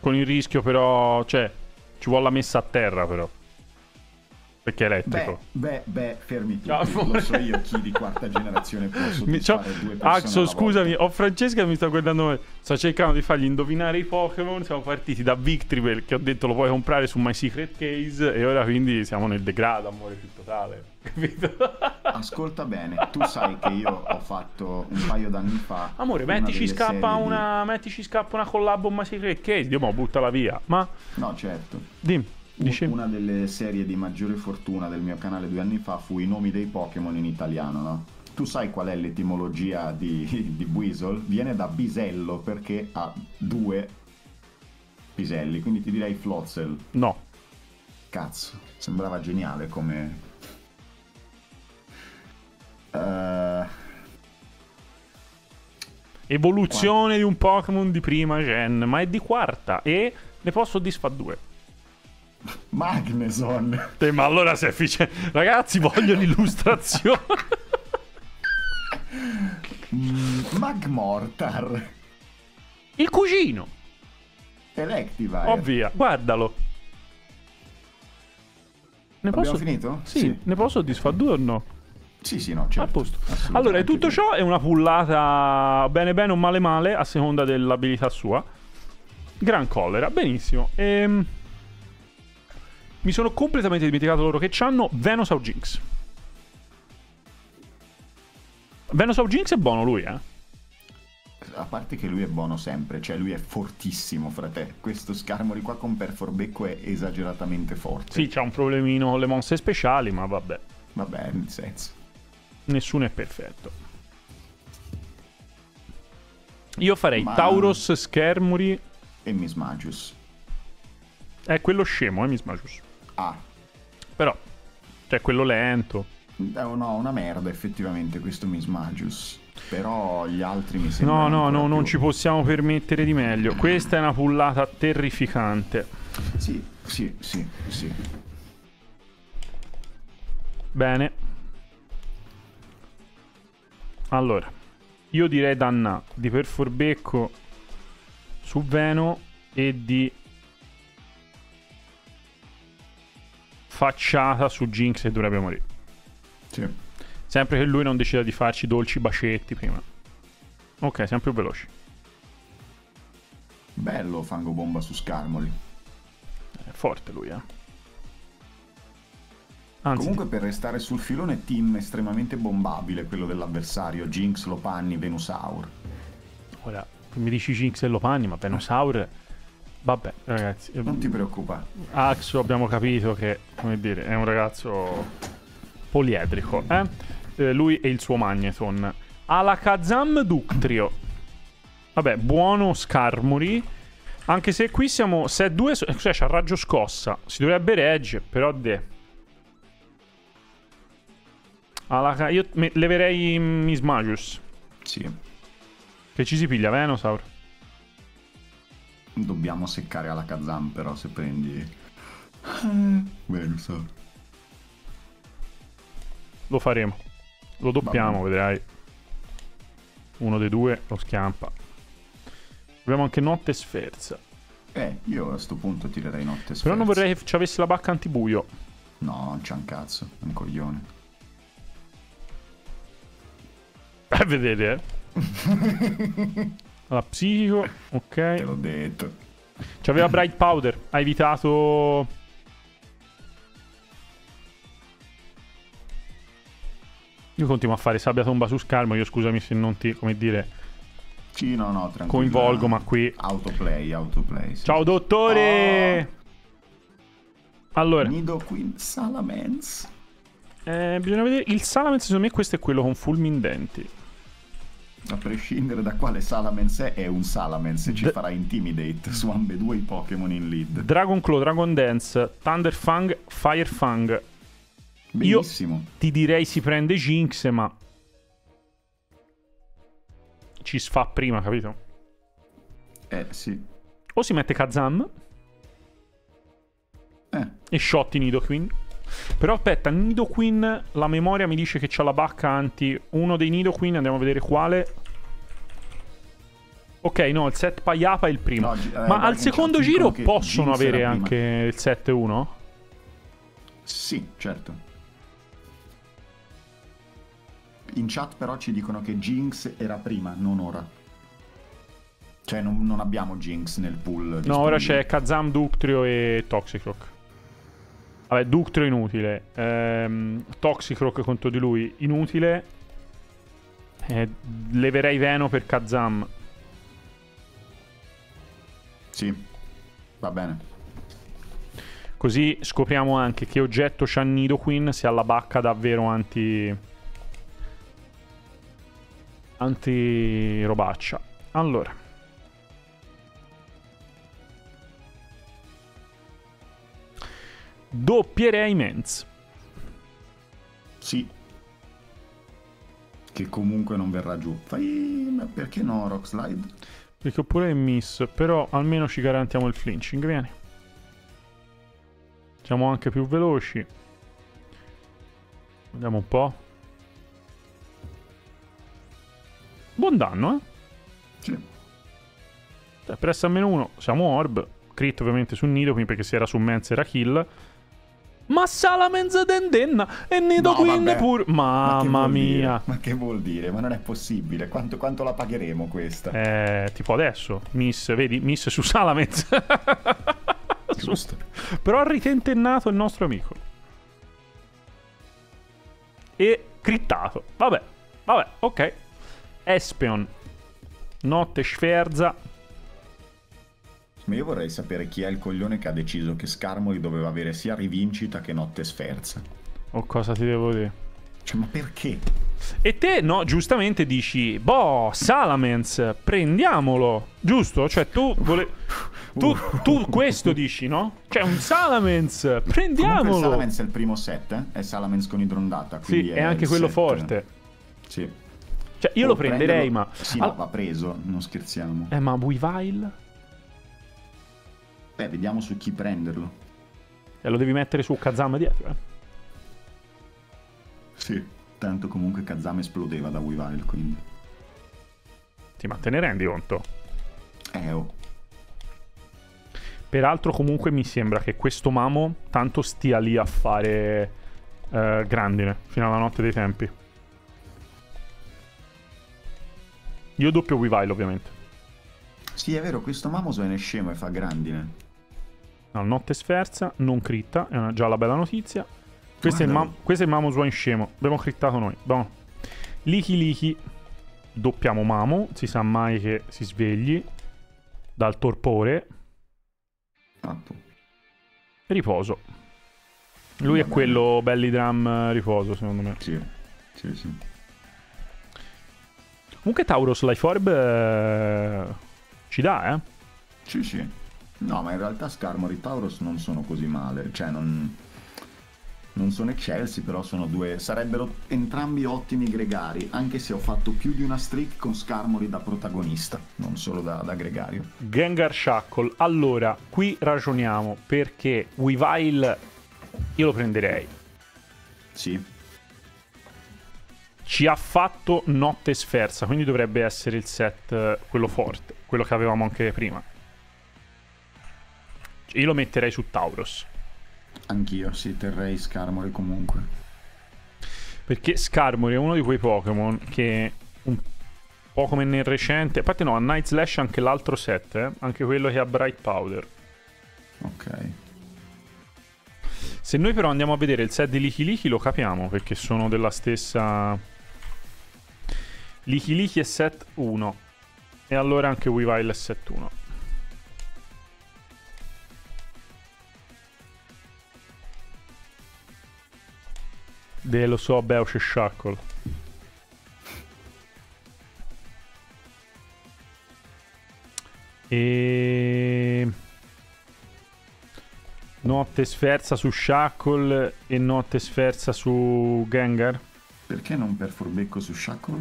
Con il rischio però... Cioè, ci vuole la messa a terra però. Perché è Beh, elettrico. beh, beh, fermi tutti. No, Lo so io chi di quarta generazione può Mi- soddisfare due Axo, scusami, ho Francesca che mi sta guardando. Sto cercando di fargli indovinare i Pokémon. Siamo partiti da Victory perché ho detto lo puoi comprare su My Secret Case. E ora quindi siamo nel degrado, amore più totale. <laughs> Capito? Ascolta bene, tu sai che io ho fatto un paio d'anni fa. Amore, una mettici scappa, serie di- una, mettici scappa una collab con My Secret Case. Dio, ma buttala via. Ma No, certo. dimmi, dici. Una delle serie di maggiore fortuna del mio canale due anni fa fu i nomi dei Pokémon in italiano, no? Tu sai qual è l'etimologia di, di Buizel? Viene da bisello perché ha due piselli, quindi ti direi Flotzel. No. Cazzo, sembrava geniale come... Eh, Evoluzione di un Pokémon di prima gen, ma è di quarta. E ne posso soddisfare due. <laughs> Magneson. Eh, ma allora se è efficiente. Ragazzi, voglio <laughs> l'illustrazione. Mm, Magmortar. Il cugino. Electivire. Oh via, guardalo. Ne Abbiamo posso... finito? Sì, ne posso soddisfare due o no? Sì, sì, no, certo. A posto. Allora, tutto ciò è una pullata bene bene o male male a seconda dell'abilità sua. Gran collera, benissimo. Ehm... Mi sono completamente dimenticato loro che c'hanno Venusaur Jinx. Venusaur Jinx è buono lui, eh? A parte che lui è buono sempre, cioè lui è fortissimo, frate. Questo Scarmori qua con Perforbecco è esageratamente forte. Sì, c'ha un problemino con le mosse speciali, ma vabbè. Vabbè, nel senso. Nessuno è perfetto. Io farei Ma- Tauros Schermuri. E Miss Magius. È quello scemo, eh, Miss Magius. Ah, Però, cioè quello lento. è una, una merda effettivamente questo Miss Magius. Però gli altri mi No, sembrano no, ancora no, non ci possiamo permettere di meglio. Questa è una pullata terrificante. Sì, sì, sì, sì. Bene. Allora, io direi Danna di Perforbecco su Veno e di facciata su Jinx e dovrebbe morire. Sì. Sempre che lui non decida di farci dolci bacetti prima. Ok, siamo più veloci. Bello fango bomba su Scarmoli. È forte lui, eh. Anzi, Comunque per restare sul filone team estremamente bombabile quello dell'avversario, Jinx, Lopanni, Venusaur. ora mi dici Jinx e Lopanni, ma Venusaur Vabbè, ragazzi. Non ti preoccupare. Axo abbiamo capito che, come dire, è un ragazzo poliedrico, eh? eh lui e il suo Magneton. Alakazam Ductrio. Vabbè, buono Skarmory. Anche se qui siamo set 2, cioè c'ha raggio scossa. Si dovrebbe regge, però de. Alaka... Io leverei Mismagius. Sì. Che ci si piglia, Venosaur? Dobbiamo seccare alla Kazam però se prendi... Eh, Venusaur. Lo faremo. Lo doppiamo, vedrai. Uno dei due lo schiampa. Abbiamo anche notte sferza. Eh, io a sto punto tirerei notte sferza. Però non vorrei che ci avesse la bacca antibuio. No, non c'è un cazzo, è un coglione. Eh, vedete, eh. <laughs> allora, psichico, ok. Te l'ho detto. C'aveva Bright Powder, ha evitato... Io continuo a fare sabbia tomba su schermo, io scusami se non ti, come dire, sì, no, no, tranquillo. Coinvolgo, ma qui... Autoplay, autoplay. Sì. Ciao, dottore! Oh. Allora... Nido Queen Salamence. Eh, bisogna vedere... Il Salamence, secondo me, questo è quello con fulmindenti. A prescindere da quale Salamence è, è un Salamence. Ci D- farà Intimidate su ambedue i Pokémon in lead. Dragon Claw, Dragon Dance, Thunder Fang, Fire Fang. Benissimo. Io ti direi si prende Jinx, ma ci sfà prima, capito? Eh, sì. O si mette Kazam. Eh. E shot in Nidoqueen. Però aspetta, Nidoqueen, la memoria mi dice che c'ha la bacca anti uno dei Nidoqueen, andiamo a vedere quale. Ok, no, il set Payapa è il primo. No, eh, Ma al secondo giro possono avere anche il 7-1? Sì, certo. In chat però ci dicono che Jinx era prima, non ora. Cioè non, non abbiamo Jinx nel pool. No, ora c'è Kazam, Ductrio e Toxicroak. Vabbè, Ductrio inutile. Ehm, Toxicroak contro di lui inutile. Eh, leverei Veno per Kazam. Sì, va bene. Così scopriamo anche che oggetto c'ha Nidoqueen se ha la bacca davvero anti antirobaccia. Allora. Doppierei Menz. Sì. Che comunque non verrà giù. Fai... Ma perché no, Rock Slide? Perché oppure è miss, però almeno ci garantiamo il flinching, vieni. Siamo anche più veloci. Vediamo un po'. Buon danno, eh? Sì. Cioè, per essere a meno 1 siamo Orb. Crit ovviamente su Nidoqueen perché se era su Menz era kill. Ma Salamence Dendenna e Nidoqueen no, pure. Mamma Ma mia. Ma che vuol dire? Ma non è possibile. Quanto, quanto, la pagheremo questa? Eh, tipo adesso. Miss, vedi? Miss su Salamence. <laughs> Giusto. Però ha ritentennato il nostro amico. E crittato. Vabbè. Vabbè, ok. Espeon, Notte Sferza. Ma io vorrei sapere chi è il coglione che ha deciso che Scarmory doveva avere sia rivincita che Notte Sferza. O cosa ti devo dire? Cioè, ma perché? E te, no, giustamente dici, boh, Salamence, prendiamolo. Giusto? Cioè, tu vole... <laughs> Tu, tu, questo dici, no? Cioè, un Salamence, prendiamolo. Comunque Salamence è il primo set, eh? È Salamence con idrondata. Sì, è, è anche quello set. forte. Sì. Cioè, io Può lo prenderei, prenderlo... ma. Sì, All... va preso, non scherziamo. Eh, ma Weavile? Beh, vediamo su chi prenderlo. E lo devi mettere su Kazam dietro, eh? Sì, tanto comunque Kazam esplodeva da Weavile, quindi. Sì, ma te ne rendi conto? Eh, oh. Peraltro, comunque, mi sembra che questo Mamo tanto stia lì a fare eh, grandine fino alla notte dei tempi. Io doppio Weavile, ovviamente. Sì, è vero, questo Mamos viene scemo e fa grandine. No, notte sferza, non critta, è una, già la bella notizia. Questo è, ma- questo è il Mamo Swan scemo, abbiamo crittato noi. Buono. Liki Liki, doppiamo Mamo, si sa mai che si svegli dal torpore. Esatto. Riposo. Lui Va è quello belly drum eh, riposo, secondo me. Sì, sì, sì. Comunque Tauros Life Orb eh, ci dà, eh? Sì, sì. No, ma in realtà Skarmory e Tauros non sono così male. Cioè, non, non sono eccelsi, però sono due... Sarebbero entrambi ottimi gregari, anche se ho fatto più di una streak con Skarmory da protagonista, non solo da, da gregario. Gengar Shackle. Allora, qui ragioniamo perché Weavile io lo prenderei. Sì, Ci ha fatto notte sferza, quindi dovrebbe essere il set eh, quello forte, quello che avevamo anche prima. Io lo metterei su Tauros. anch'io, sì, terrei Skarmory comunque. Perché Skarmory è uno di quei Pokémon che un po' come nel recente. A parte no, a Night Slash anche l'altro set, eh? anche quello che ha Bright Powder. Ok. Se noi però andiamo a vedere il set di Lichi Lichi lo capiamo perché sono della stessa. Lichi Lichi è set 1. E allora anche Weavile è set 1. Beh, lo so, Beosh e Shackle. E... Notte sferza su Shackle e notte sferza su Gengar. Perché non per furbecco su Shackle?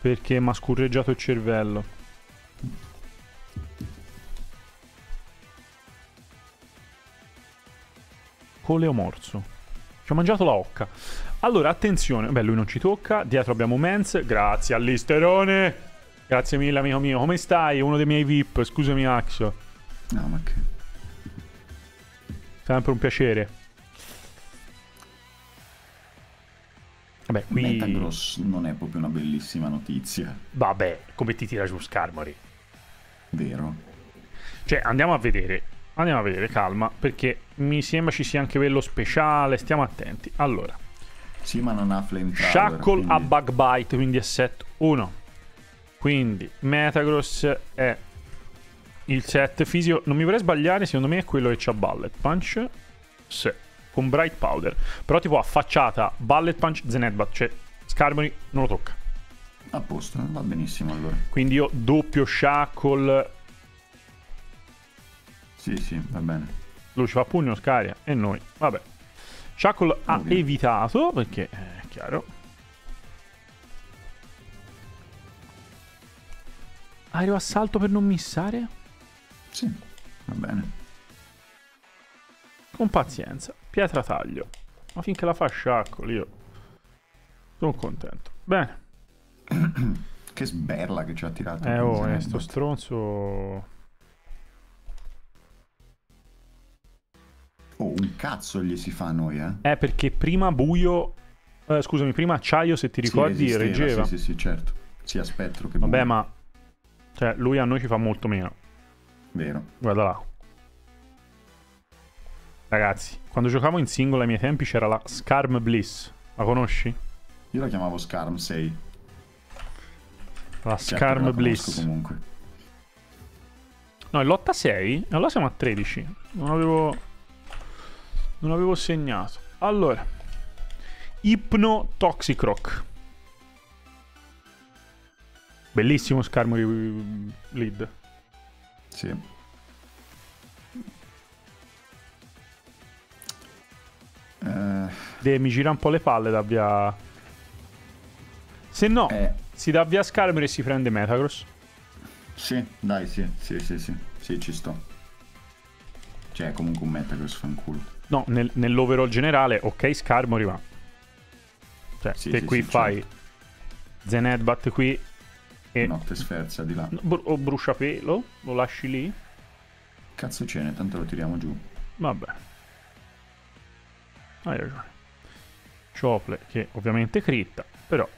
Perché mi ha scurreggiato il cervello. Coleomorso. Ci ho mangiato la occa. Allora, attenzione. Beh, lui non ci tocca. Dietro abbiamo Mens. Grazie all'Isterone. Grazie mille, amico mio. Come stai? Uno dei miei VIP. Scusami, Axio. No, ma che... Sempre un piacere. Vabbè, qui... Metagross non è proprio una bellissima notizia, Vabbè, come ti tira giù Skarmory? vero? Cioè, andiamo a vedere. Andiamo a vedere, calma, perché mi sembra ci sia anche quello speciale. Stiamo attenti. Allora, Sì, ma non ha flamethrower. Shackle quindi- a Bug Bite, quindi è set 1. Quindi Metagross è il set fisico. Non mi vorrei sbagliare, secondo me è quello che c'ha Bullet Punch. Sì, con Bright Powder. Però tipo affacciata Bullet Punch, Zenedbat, cioè Skarmory non lo tocca. A posto, va benissimo allora. Quindi io doppio Shackle, Sì, sì, va bene. lui ci fa pugno, scaria e noi. Vabbè. Shackle ha evitato perché è chiaro. Aereo assalto per non missare? Sì, va bene. Con pazienza. Pietra taglio. Ma finché la fa Shackle io sono contento. Bene. <clears throat> Che sberla che ci ha tirato. Eh oh, eh, sto stronzo... Oh, un cazzo gli si fa a noi, eh? Eh, perché prima buio... eh, scusami, prima acciaio, se ti ricordi, sì, esisteva, reggeva. Sì, sì, sì, certo. Sia spettro che Vabbè, buio. ma... Cioè, lui a noi ci fa molto meno. Vero. Guarda là. Ragazzi, quando giocavo in singola ai miei tempi c'era la Scarm Bliss. La conosci? Io la chiamavo Scarm 6. La Certo, Scarm la conosco Bliss. comunque. No, è lotta 6? E allora siamo a 13. Non avevo... Non avevo segnato. Allora. Ipno Toxicroc. Bellissimo Skarmory uh, lead. Sì. Eh, Deve mi gira un po' le palle da via... Se no, eh, si dà via Skarmory e si prende Metagross. sì, dai, sì, sì, sì, sì. Sì, ci sto. Cioè, comunque un Metagross fanculo. No, nel- nell'overall generale, ok, Skarmory, ma... Cioè, Sì, te sì, qui sì, fai certo. Zenedbat qui e... Notte sferza di là. No, bru- o bruciapelo, lo lasci lì. Cazzo ce n'è, tanto lo tiriamo giù. Vabbè. Hai ragione. Ciople, che ovviamente critta, però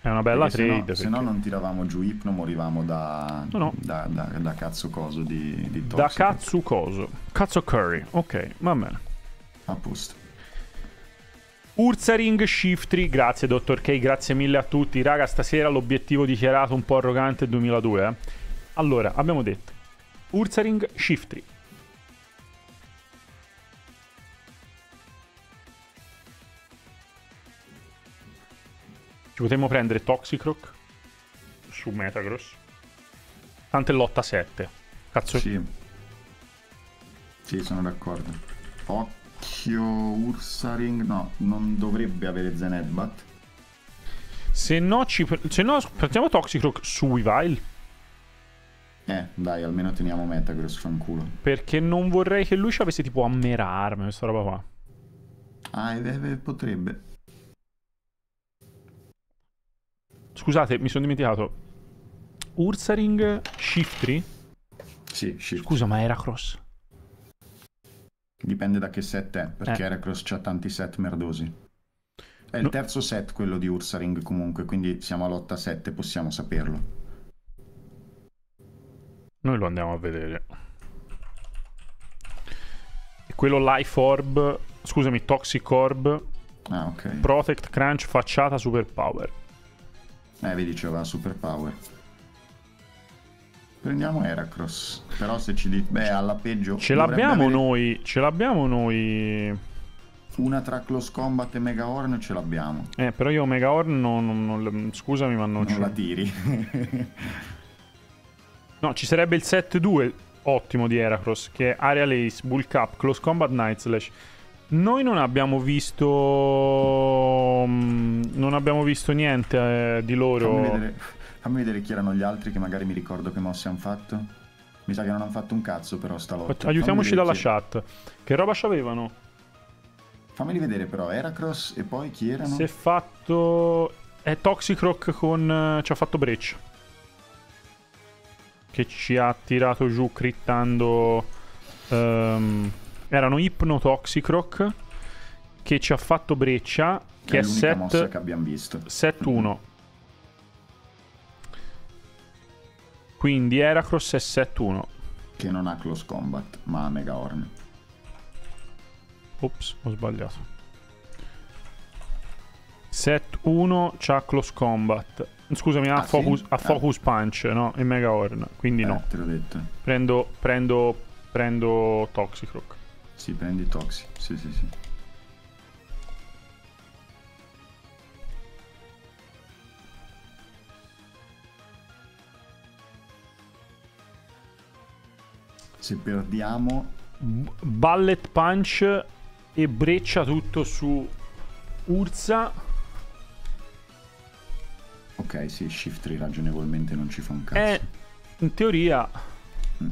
è una bella Perché se no- trade. Se no, perché- non tiravamo giù Ipno, morivamo da, No, no. da, da, da cazzo coso di, di Da Toxic. cazzo coso. Cazzo curry. Ok, va bene. A posto. Ursaring Shiftry, grazie dottor K, grazie mille a tutti. Raga, stasera l'obiettivo dichiarato un po' arrogante 2002. Eh? Allora, abbiamo detto Ursaring Shiftry. Ci potremmo prendere Toxicroc su Metagross. Tanto lotta 7. Cazzo. Sì. Sì, sono d'accordo. Oh. Occhio Ursaring, no, non dovrebbe avere Zenedbat. Se no, ci, se no partiamo Toxicroc su Weavile. Eh, dai, almeno teniamo Metagross, fanculo. Perché non vorrei che lui ci avesse tipo ammerarmi, questa roba qua. Ah, eh, potrebbe. Scusate, mi sono dimenticato. Ursaring Shiftry? Sì, Shiftry. Scusa, ma era cross? Dipende da che set è, perché eh. Heracross c'ha tanti set merdosi. È il no. terzo set quello di Ursaring comunque, quindi siamo a lotta 7, possiamo saperlo. Noi lo andiamo a vedere. E quello Life Orb, scusami, Toxic Orb. Ah, ok. Protect, Crunch, facciata, Super Power. Eh, vedi, c'era Super Power. Prendiamo Heracross. Però se ci dite, beh, alla peggio. Ce l'abbiamo avere... noi. Ce l'abbiamo noi. Una tra Close Combat e Mega Horn ce l'abbiamo. Eh, però io Mega Horn non, non, non, scusami, ma non, non la tiri. <laughs> No, ci sarebbe il set 2 ottimo di Heracross, che è Area Lace, Bull Cup, Close Combat, Night Slash. Noi non abbiamo visto. Mm, non abbiamo visto niente eh, di loro. Fammi vedere, chi erano gli altri, che magari mi ricordo che mosse hanno fatto. Mi sa che non hanno fatto un cazzo, però stanotte. Aiutiamoci dalla chi... chat. Che roba c'avevano? Fammeli vedere, però. Heracross e poi chi erano? Si è fatto. È Toxicroc con. Ci ha fatto breccia che ci ha tirato giù crittando um, erano Hypnotoxicroc che ci ha fatto breccia che è, è set che abbiamo visto set 1 quindi Heracross è set 1 che non ha close combat ma ha Mega Horn ops ho sbagliato set 1 c'ha close combat Scusami, ha, ah, focus, sì? ha focus, punch, no? E Mega Horn, quindi eh, no. te l'ho detto. Prendo, prendo, prendo Toxicroc. Sì, prendi Toxic, sì, sì, sì. Se perdiamo... Ballet Punch e breccia tutto su Urza Ok, sì, Shift 3 ragionevolmente non ci fa un cazzo. Eh, in teoria... Mm.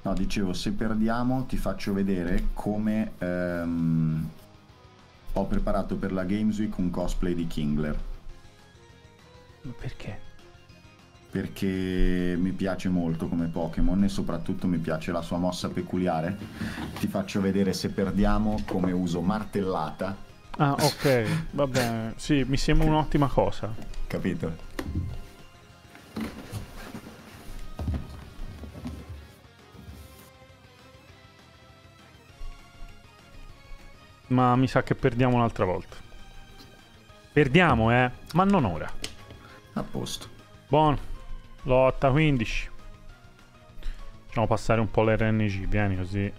No, dicevo, se perdiamo ti faccio vedere come ehm, ho preparato per la Games Week un cosplay di Kingler. Ma perché? Perché mi piace molto come Pokémon e soprattutto mi piace la sua mossa peculiare. Ti faccio vedere se perdiamo come uso martellata Ah, ok, va bene. Sì, mi sembra un'ottima cosa. Capito? Ma mi sa che perdiamo un'altra volta. Perdiamo, eh? Ma non ora. A posto. Buono. Lotta 15. Facciamo passare un po' l'RNG, vieni così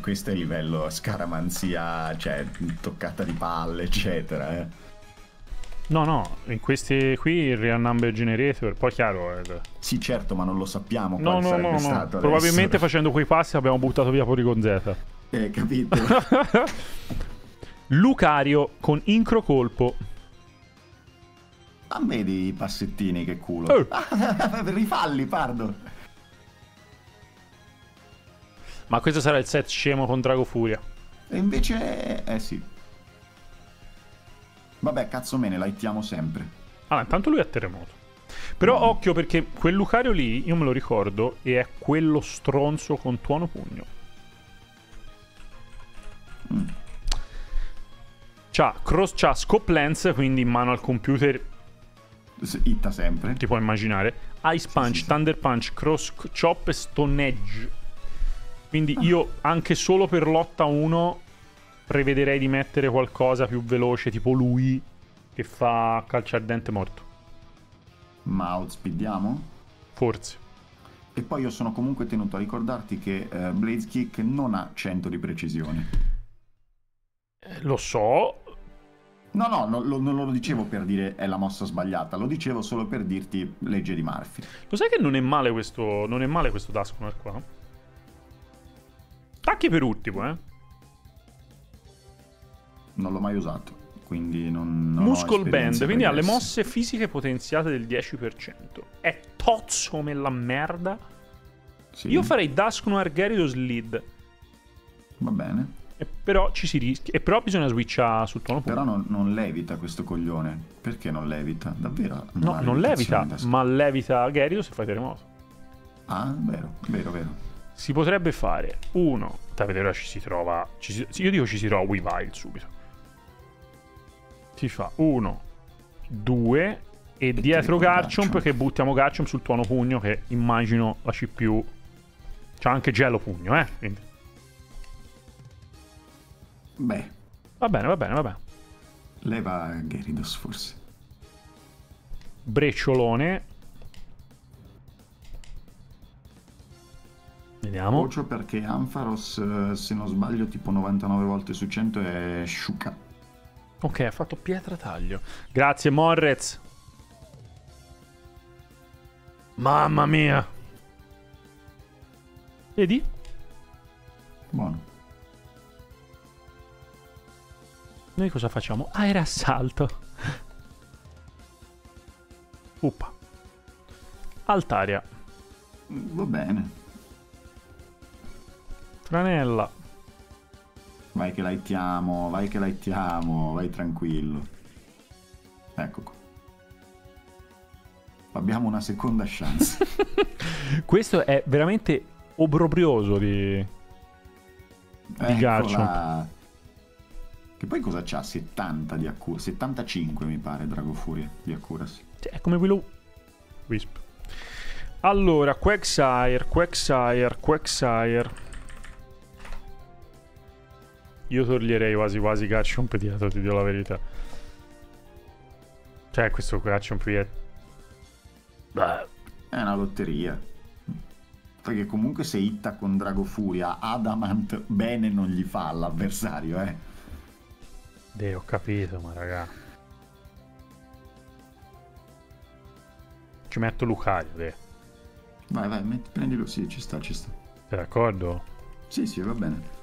questo è il livello scaramanzia, cioè toccata di palle, eccetera. Eh. No, no, in questi qui il real number generator, poi chiaro. Eh. Sì, certo, ma non lo sappiamo. No, no, no, no. Probabilmente facendo quei passi abbiamo buttato via Porygon Z. Eh, capito. <laughs> Lucario con incro vedi i passettini, che culo. Oh. <laughs> Rifalli, pardo. Ma questo sarà il set scemo con Drago Furia. E invece, eh sì. Vabbè, cazzo me ne laitiamo sempre. Ah, intanto lui è terremoto. Però mm. occhio perché quel Lucario lì, io me lo ricordo, e è quello stronzo con tuono pugno. Mm. C'ha, cross, c'ha scope lens, quindi in mano al computer. Itta sempre. Ti puoi immaginare. Ice Punch, sì, sì, Thunder. Punch, Cross Chop e Stone Edge. Quindi io anche solo per lotta 1 prevederei di mettere qualcosa più veloce, tipo lui che fa calcio ardente morto. Ma outspeediamo? Forse. E poi io sono comunque tenuto a ricordarti che eh, Blaze Kick non ha 100 di precisione. Eh, lo so, No, no, no lo, non lo dicevo per dire è la mossa sbagliata, lo dicevo solo per dirti legge di Murphy. Lo sai che non è male questo, non è male questo Dusknoir qua? Tacchi per ultimo, eh. Non l'ho mai usato, quindi non... non Muscle Band, quindi ha le mosse fisiche potenziate del 10%. È tozzo come la merda. Sì. Io farei Dusknoir Gyarados Lead. Va bene. E però ci si rischia. E però bisogna switchare sul tono Però non, non, levita questo coglione. Perché non levita? Davvero? No, non levita, ma levita Gyarados se fai terremoto. Ah, vero, vero, vero. Si potrebbe fare uno. Da vedere ora ci si trova. Ci si, io dico ci si trova Weavile subito. Si fa uno, due. E, e dietro Garchomp che buttiamo Garchomp sul tuono pugno. Che immagino la CPU. C'ha anche gelo pugno, eh. Quindi. Beh. Va bene, va bene, va bene. Leva Gyarados forse. Brecciolone. Vediamo. Vocio perché Ampharos, eh, se non sbaglio, tipo 99 volte su 100 è Shuka. Ok, ha fatto pietra taglio. Grazie, Morrez. Mamma mia. Vedi? Buono. Noi cosa facciamo? Aereo assalto. Uppa. Altaria. Va bene. Franella. Vai che lightiamo, vai che lightiamo, vai tranquillo. Ecco qua. Abbiamo una seconda chance. <laughs> Questo è veramente obbrobrioso di... di Garchomp. Che poi cosa c'ha? 70 di accuracy? 75 mi pare Drago Furia di accuracy. Cioè, è come Willow Wisp. Allora, Quagsire, Quagsire, Quagsire. Io toglierei quasi quasi Garchomp dietro, ti dico la verità. Cioè, questo Garchomp è... Beh. È una lotteria. Perché comunque se hitta con Drago Furia, Adamant bene non gli fa all'avversario, eh. Deh, ho capito, ma raga. Ci metto Lucario, deh. Vai, vai, metti, prendilo, sì, ci sta, ci sta. Sei d'accordo? Sì, sì, va bene.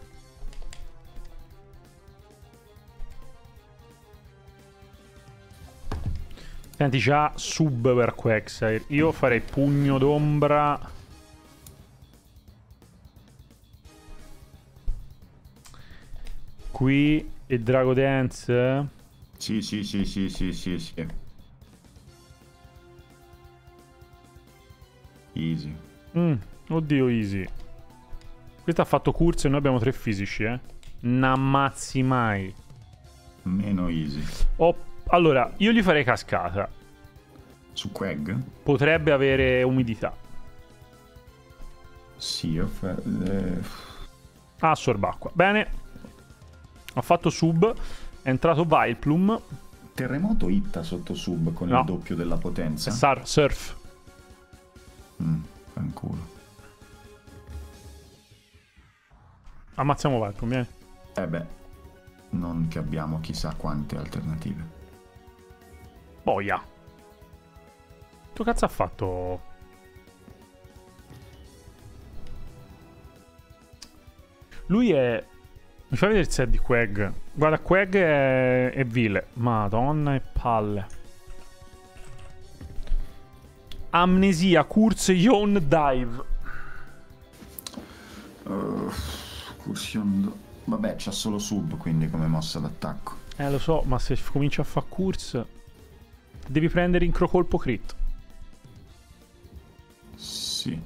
Senti, già sub per Quagsire. Io farei pugno d'ombra. Qui e Drago Dance? Sì, sì, sì, sì, sì, sì, sì. Easy. Mm, oddio, easy. Questo ha fatto curso e noi abbiamo tre fisici, eh. N'ammazzi mai. Meno easy. Oh, allora, io gli farei cascata. Su Quag? Potrebbe avere umidità. Sì, io fa... eh... Ah, sorbacqua. Bene. Ha fatto sub, è entrato Vileplume. Terremoto hitta sotto sub con no. il doppio della potenza? Sar- surf. Mm, fanculo. Ammazziamo Vileplume, vieni. Eh beh, non che abbiamo chissà quante alternative. Boia. Tu cazzo ha fatto? Lui è mi fai vedere il set di Quag. Guarda, Quag è, è vile. Madonna e palle. Amnesia, Curse, Yon, Dive. Uh, Cursion... Vabbè, c'ha solo sub, quindi come mossa d'attacco. Eh, lo so, ma se comincia a fare Curse... Devi prendere incrocolpo crit. Sì.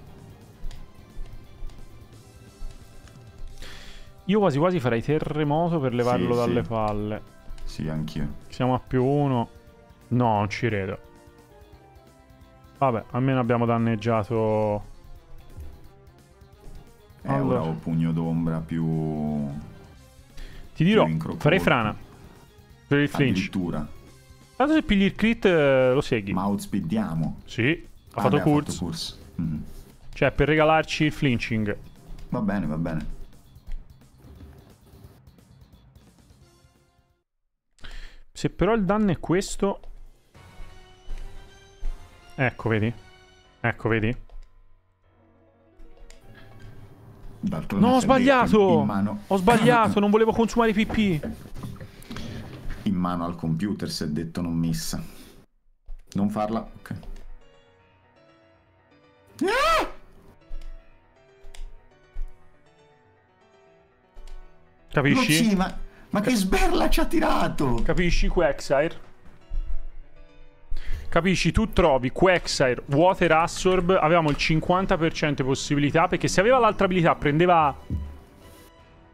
Io quasi quasi farei terremoto per levarlo sì, dalle sì. palle. Sì, anch'io. Siamo a più uno. No, non ci credo. Vabbè, almeno abbiamo danneggiato... Eh, allora. ora ho pugno d'ombra più... Ti dirò, farei frana. Per il flinch. Addirittura. Tanto se pigli il crit eh, lo segui. Ma outspeediamo. Sì, ha ah, fatto curse. Mm. Cioè, per regalarci il flinching. Va bene, va bene. Se però il danno è questo... Ecco, vedi? Ecco, vedi? No, ho sbagliato! Ho sbagliato, non volevo consumare i PP. In mano al computer si è detto non missa. Non farla, ok. Ah! Capisci? Sì, ma, che sberla ci ha tirato? Capisci, Quagsire? Capisci, tu trovi Quagsire, Water Absorb, avevamo il 50% di possibilità, perché se aveva l'altra abilità prendeva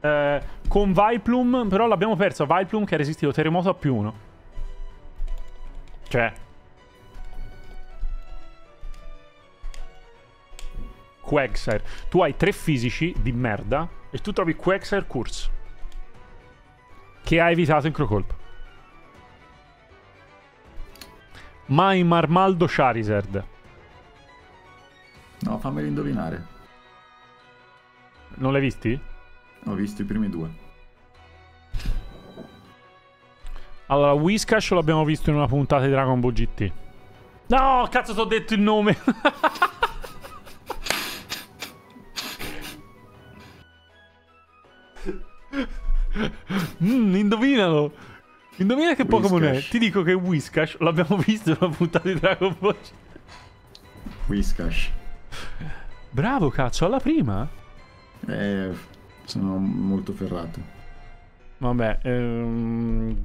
eh, con Viplum, però l'abbiamo perso. Viplum che ha resistito terremoto a più uno. Cioè... Quagsire. Tu hai tre fisici di merda e tu trovi Quagsire Curse. Che ha evitato in Crocolp. Mai Marmaldo Charizard. No, fammeli indovinare. Non l'hai visti? Ho visto i primi due. Allora, Whiskash l'abbiamo visto in una puntata di Dragon Ball GT. No, cazzo, ti ho detto il nome. <laughs> mm, indovinalo. Indovina che Pokémon è? Ti dico che Whiskash l'abbiamo <laughs> visto una puntata di Dragon Ball. Whiskash. Bravo, cazzo, alla prima? Eh, sono molto ferrato. Vabbè, ehm...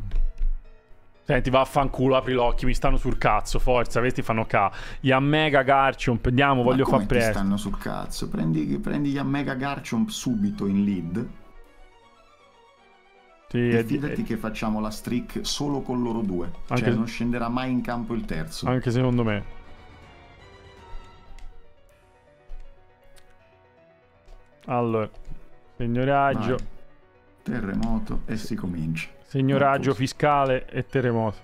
Senti, vaffanculo, apri l'occhio, mi stanno sul cazzo, forza, questi fanno ca. Yammega Garchomp, andiamo, Ma voglio far presto. Mi stanno sul cazzo? Prendi, prendi Yammega Garchomp subito in lead sì, e fidati è... che facciamo la streak solo con loro due. Cioè, Anche... Cioè non scenderà mai in campo il terzo. Anche secondo me. Allora, segnoraggio. Vai. Terremoto e si comincia. Segnoraggio fiscale e terremoto.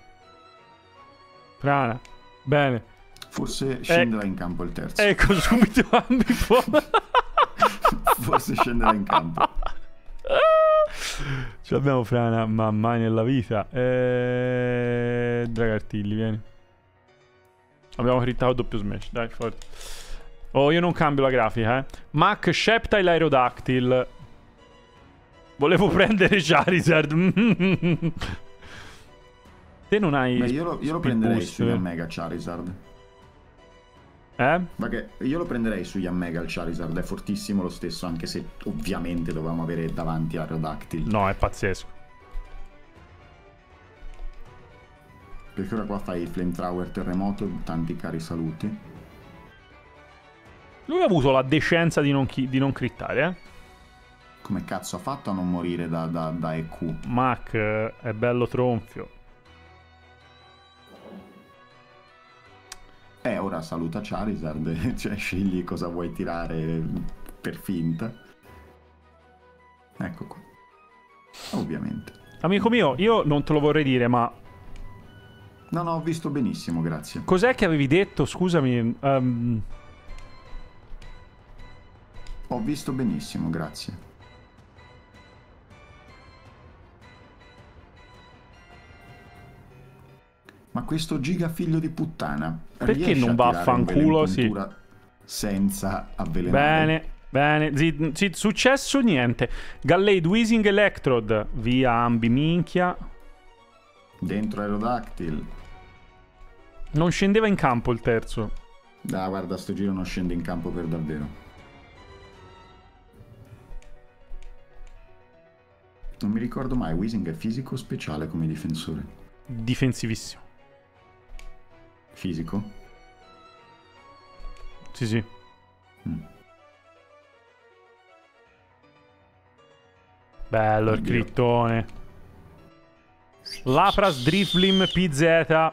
Frana. Bene. Forse scenderà eh, in campo il terzo. Ecco, <laughs> subito. <laughs> Forse scenderà in campo. Ce l'abbiamo frana, ma mai nella vita. E... Dragartilli, vieni. Abbiamo crittato doppio smash, dai, forte. Oh, io non cambio la grafica, eh. Mac, Sheptile, Aerodactyl. Volevo <laughs> prendere Charizard. <laughs> Te non hai... Beh, io lo, io lo prenderei su Mega Charizard. Eh? Che io lo prenderei su Yammega il Charizard, è fortissimo lo stesso, anche se ovviamente dovevamo avere davanti Aerodactyl. No, è pazzesco. Perché ora qua fai il Flamethrower terremoto, tanti cari saluti. Lui ha avuto la decenza di non, chi- di non crittare, eh? Come cazzo ha fatto a non morire da, da, da EQ? Mac eh, è bello tronfio. Eh, ora saluta Charizard, <laughs> cioè scegli cosa vuoi tirare per finta. Ecco qua. Ovviamente. Amico mio, io non te lo vorrei dire, ma... No, no, ho visto benissimo, grazie. Cos'è che avevi detto? Scusami. Um... Ho visto benissimo, grazie. Ma questo giga figlio di puttana. Perché non va a fanculo? Sì. Senza avvelenare. Bene, bene. Sì, sì, successo niente. Gallade, Weezing, Electrode. Via Ambi, minchia. Dentro Aerodactyl. Non scendeva in campo il terzo. Ah, guarda, sto giro non scende in campo per davvero. Non mi ricordo mai, Weezing è fisico speciale come difensore? Difensivissimo. Fisico? Sì, sì. Mm. Bello il crittone. Lapras Drifblim PZ.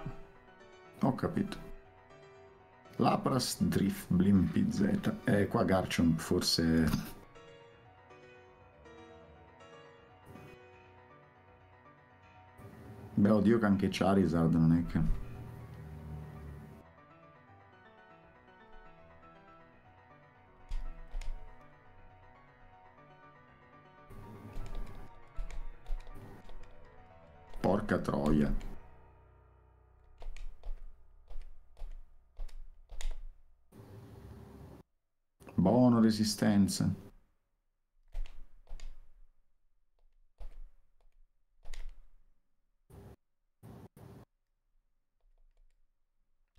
Ho capito. Lapras Drifblim PZ. Eh, qua Garchomp forse... Beh, oddio che anche Charizard non è che... Troia. Buono resistenza.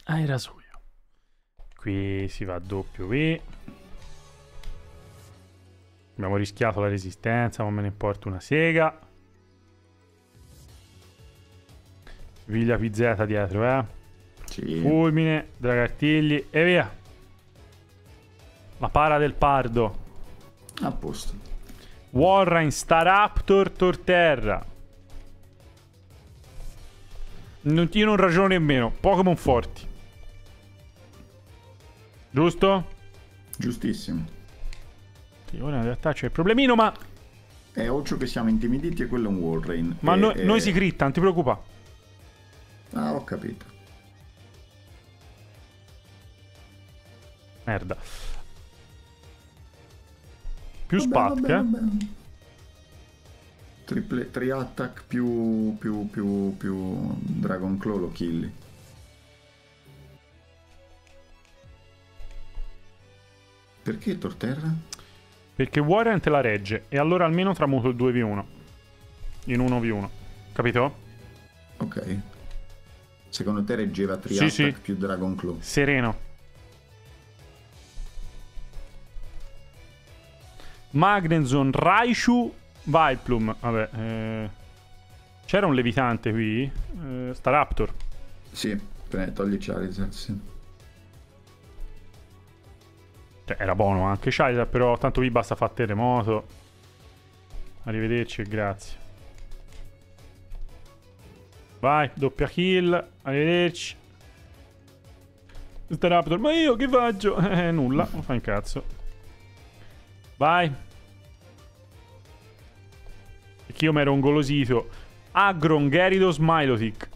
Ah, era suyo. Qui si va a W. Abbiamo rischiato la resistenza, ma me ne importa una sega. Viglia PZ dietro, eh. Sì. Fulmine, dragartigli e via. La para del pardo. A posto. Warren, Staraptor, Torterra. Non, io non ragiono nemmeno. Pokémon forti. Giusto? Giustissimo. Sì, ora in realtà c'è il problemino, ma, È occhio che siamo intimiditi e quello è un Walrein. ma E- noi, e- noi si critta, non ti preoccupa. Ah, ho capito. Merda. Più vabbè. Triple, tri attack più, più, più, più Dragon Claw lo killi. Perché Torterra? Perché Warren te la regge. E allora almeno tramuto il 2v1. In 1v1. Capito? Ok. Secondo te reggeva tri Sì, sì. più Dragon Claw? Sereno. Magnezon, Raichu, Vileplume. Vabbè, eh, c'era un levitante qui? Eh, Staraptor. Sì, togli Charizard, sì. Cioè, era buono anche Charizard, però tanto qui basta fare terremoto. Arrivederci e grazie. Vai, doppia kill. Arrivederci. Staraptor, ma io che faccio? <laughs> Eh, nulla, non fa un cazzo. Vai. Perché io mi ero ingolosito. Agron, Gyarados, Milotic.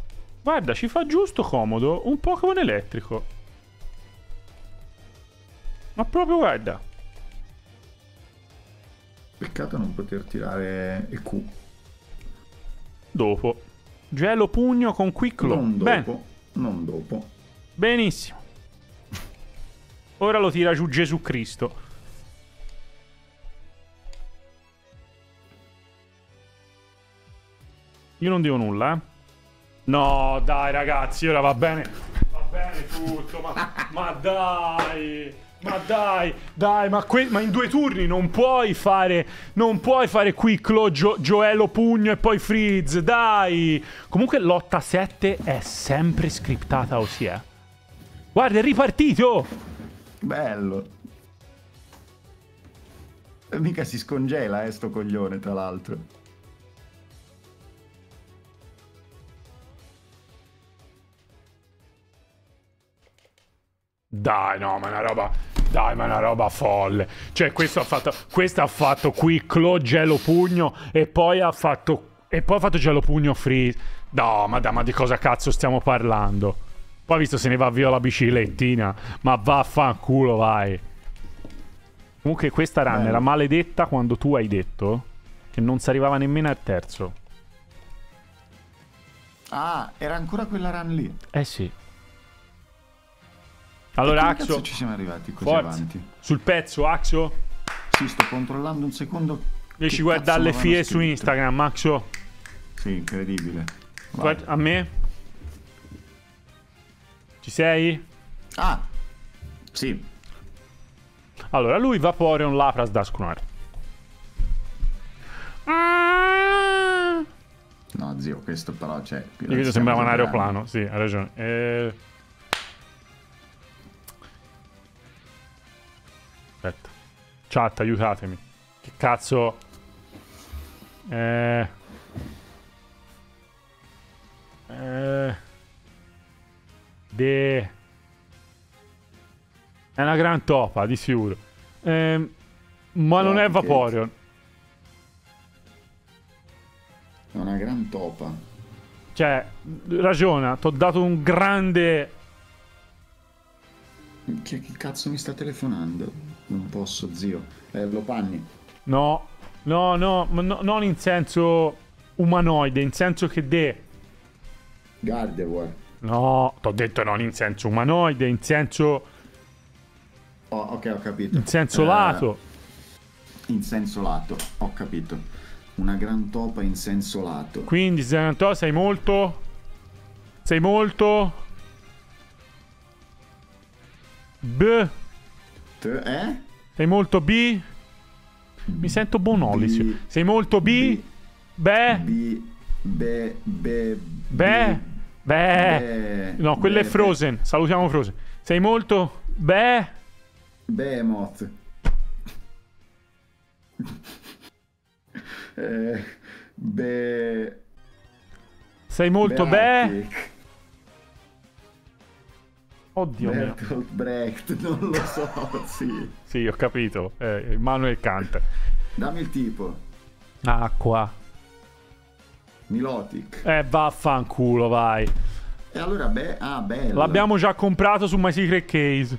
Guarda, ci fa giusto comodo un Pokémon elettrico. Ma proprio guarda. Peccato non poter tirare EQ. Dopo. Gelo pugno con quicklo. Non Bene, dopo. Non dopo. benissimo. Ora lo tira giù Gesù Cristo. Io non dico nulla, eh. No, dai ragazzi, ora va bene. Va bene tutto, ma, ma dai. Ma dai, dai, ma, ma in due turni non puoi fare. Non puoi fare Quicklo, Gio- Gioelo Pugno e poi Freeze, dai. Comunque lotta 7 è sempre scriptata così, eh. Guarda, è ripartito. Bello. Mica si scongela, eh, sto coglione, tra l'altro. Dai, no, ma è una roba. Dai, ma è una roba folle. Cioè, questo ha fatto. Questo ha fatto Quicklo, Gelo Pugno e poi ha fatto. E poi ha fatto Gelo Pugno Freeze. No, ma, dai, ma di cosa cazzo stiamo parlando? Poi visto se ne va via la biciclettina. Ma vaffanculo, vai. Comunque questa run Bello. era maledetta quando tu hai detto che non si arrivava nemmeno al terzo. Ah, era ancora quella run lì. Eh sì. Allora, Axo, ci siamo arrivati così forza. avanti? Sul pezzo, Axo. Sì, sto controllando un secondo. Riesci a guardare cazzo le m'avevano fie su scritto. Instagram, Axo? Sì, incredibile. Guarda, a me? Ci sei? Ah, sì. Allora, lui Vaporeon, Lapras. Ah! No, zio, questo però, cioè... Io sembrava un aeroplano, sì, hai ragione. Eh... Chat, aiutatemi. Che cazzo... Eh... Eh... De... È una gran topa, di sicuro. Ehm, ma non è Vaporeon. È una gran topa. Cioè, ragiona, ti ho dato un grande... Che, che cazzo mi sta telefonando? Non posso, zio. Eh, lo panni. No, no, no, no- non in senso umanoide, in senso che de... Gardevoir. No, t'ho detto non in senso umanoide, in senso... Oh, ok, ho capito. In senso Eh, lato. In senso lato, ho capito. Una gran topa in senso lato. Quindi, Zenatò, sei molto... Sei molto... B. Te- eh? Sei molto B. Mi sento Bonolis. B. Sei molto B. Beh. B. Be. Be. Beh. Beh. Be- No, quello è Frozen. Salutiamo Frozen. Sei molto... Beh. Behemoth. <laughs> eh, be... Sei molto beh. Oddio. Bertolt Brecht, <laughs> non lo so, <laughs> sì. Sì, ho capito. Eh, Immanuel Kant. Dammi il tipo. Acqua. Milotic. Eh, vaffanculo, vai. E allora, be... ah, bello. L'abbiamo già comprato su My Secret Case.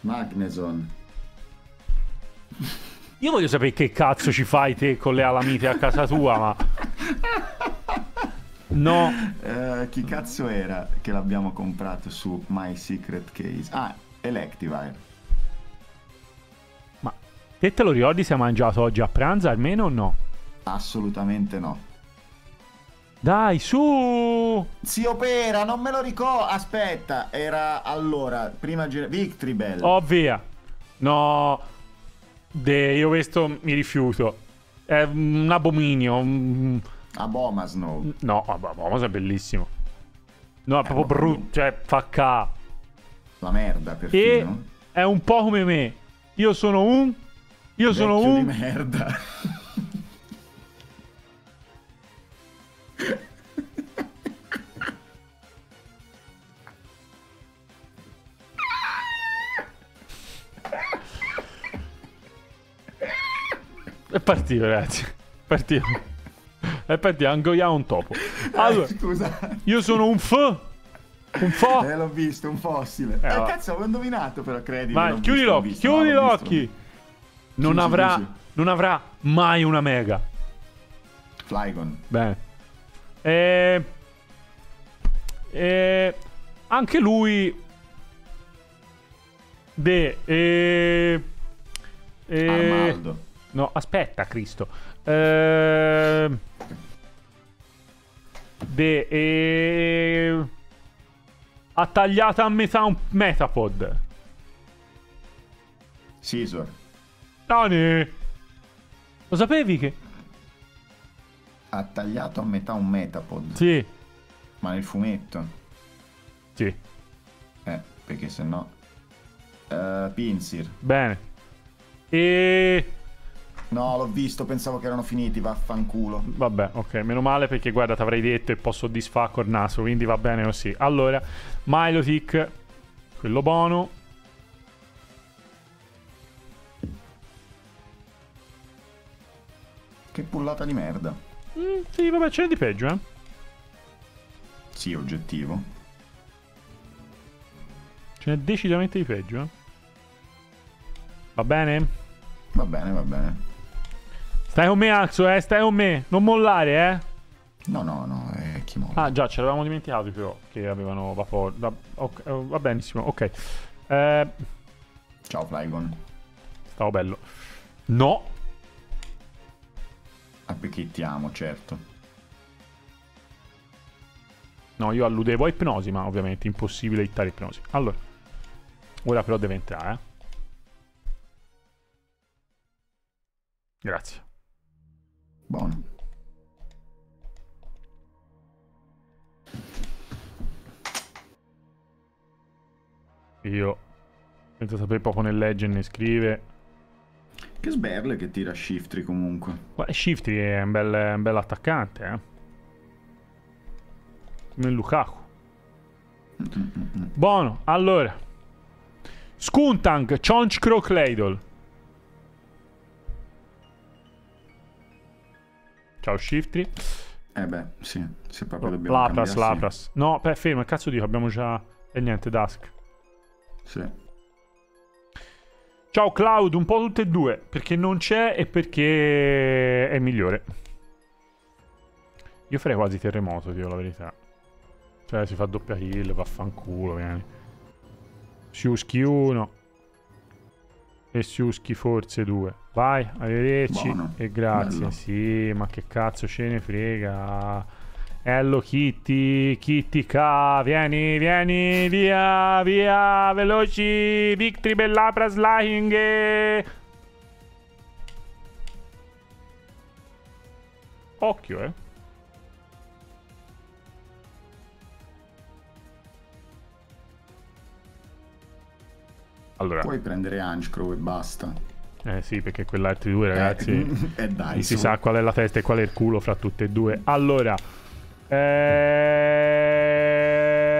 Magneson. Io voglio sapere che cazzo ci fai te con le alamite a casa tua, ma... <laughs> No. Eh, chi cazzo era che l'abbiamo comprato su My Secret Case? Ah, Electivire. Ma te te lo ricordi se hai mangiato oggi a pranzo almeno o no? Assolutamente no. Dai, su! Zio Pera, non me lo ricordo. Aspetta, era allora, prima gira... Victory Bell. Oh, via. No. De, io questo mi rifiuto. È un abominio. un- Aboma Snow. No, vabbè, ma è bellissimo. No, è proprio ma- brutto. Cioè, fa ca. La merda, E perfino. è un po' come me. Io sono un. Io sono Vecchio di un. merda. È partito, ragazzi. Partito. È partito, angoiamo un topo. Allora, Eh, scusa. io sono un f. Un fo. Eh, l'ho visto, un fossile. Eh, va. cazzo, avevo indovinato però, credi. Vai, chiudi visto, no, chiudi gli occhi. Non avrà, non avrà mai una mega. Flygon. Bene. E... E... Anche lui... De... E... E... Armaldo. No, aspetta, Cristo. Ehm... De... E... Ha tagliato a metà un Metapod. Scizor. Dani! Lo sapevi che... Ha tagliato a metà un Metapod. Sì, Ma nel fumetto. sì, Eh, perché se no... Eh, Pinsir. bene. E... No, l'ho visto, pensavo che erano finiti, vaffanculo. Vabbè, ok, meno male perché guarda, ti avrei detto e posso disfare col naso, quindi va bene così. Allora, Milotic, quello buono. Che pullata di merda. Mm, sì, vabbè, c'è di peggio, eh. Sì, oggettivo. Ce n'è decisamente di peggio, eh. Va bene? Va bene, va bene. Stai con me, Axo, eh, stai con me. Non mollare, eh. No, no, no, è chi molla. Ah, già, ce l'avevamo dimenticato però che avevano vapore. Va, ok, eh, va benissimo, ok. Eh, Ciao, Flygon. stavo bello. No. Ah, perché ti amo, certo. No, io alludevo a ipnosi, ma ovviamente impossibile ittare ipnosi. Allora, ora però deve entrare, eh. Grazie. Buono. Io, senza sapere poco né legge né scrive. Che sberle che tira Shiftry comunque. Guarda, Shifty è un bel, un bel attaccante, eh. Come il Lukaku. Buono, allora. Skuntang, Chonch Crocladle. Ciao Shiftry. Eh beh, sì, se proprio dobbiamo Lapras, cambiare, Lapras. No, beh, fermo, cazzo dico? Abbiamo già... E niente, Dusk. Sì. sì. Ciao Cloud, un po' tutte e due, perché non c'è e perché è migliore. Io farei quasi terremoto, dico la verità. Cioè, si fa doppia kill, vaffanculo, vieni. Siuschi 1. E Siuschi forse 2. Vai, arrivederci. Buono. E grazie. Bello. Sì, ma che cazzo ce ne frega. Hello Kitty, Kitty K, vieni, vieni, via, via, veloci, Victory Bellapra Slying. e- Occhio, eh. Allora, Puoi prendere Hunchcrow e basta. Eh sì, perché quell'altri due ragazzi... Eh, <laughs> eh, dai, Non si sa qual è la testa e qual è il culo fra tutte e due. Allora.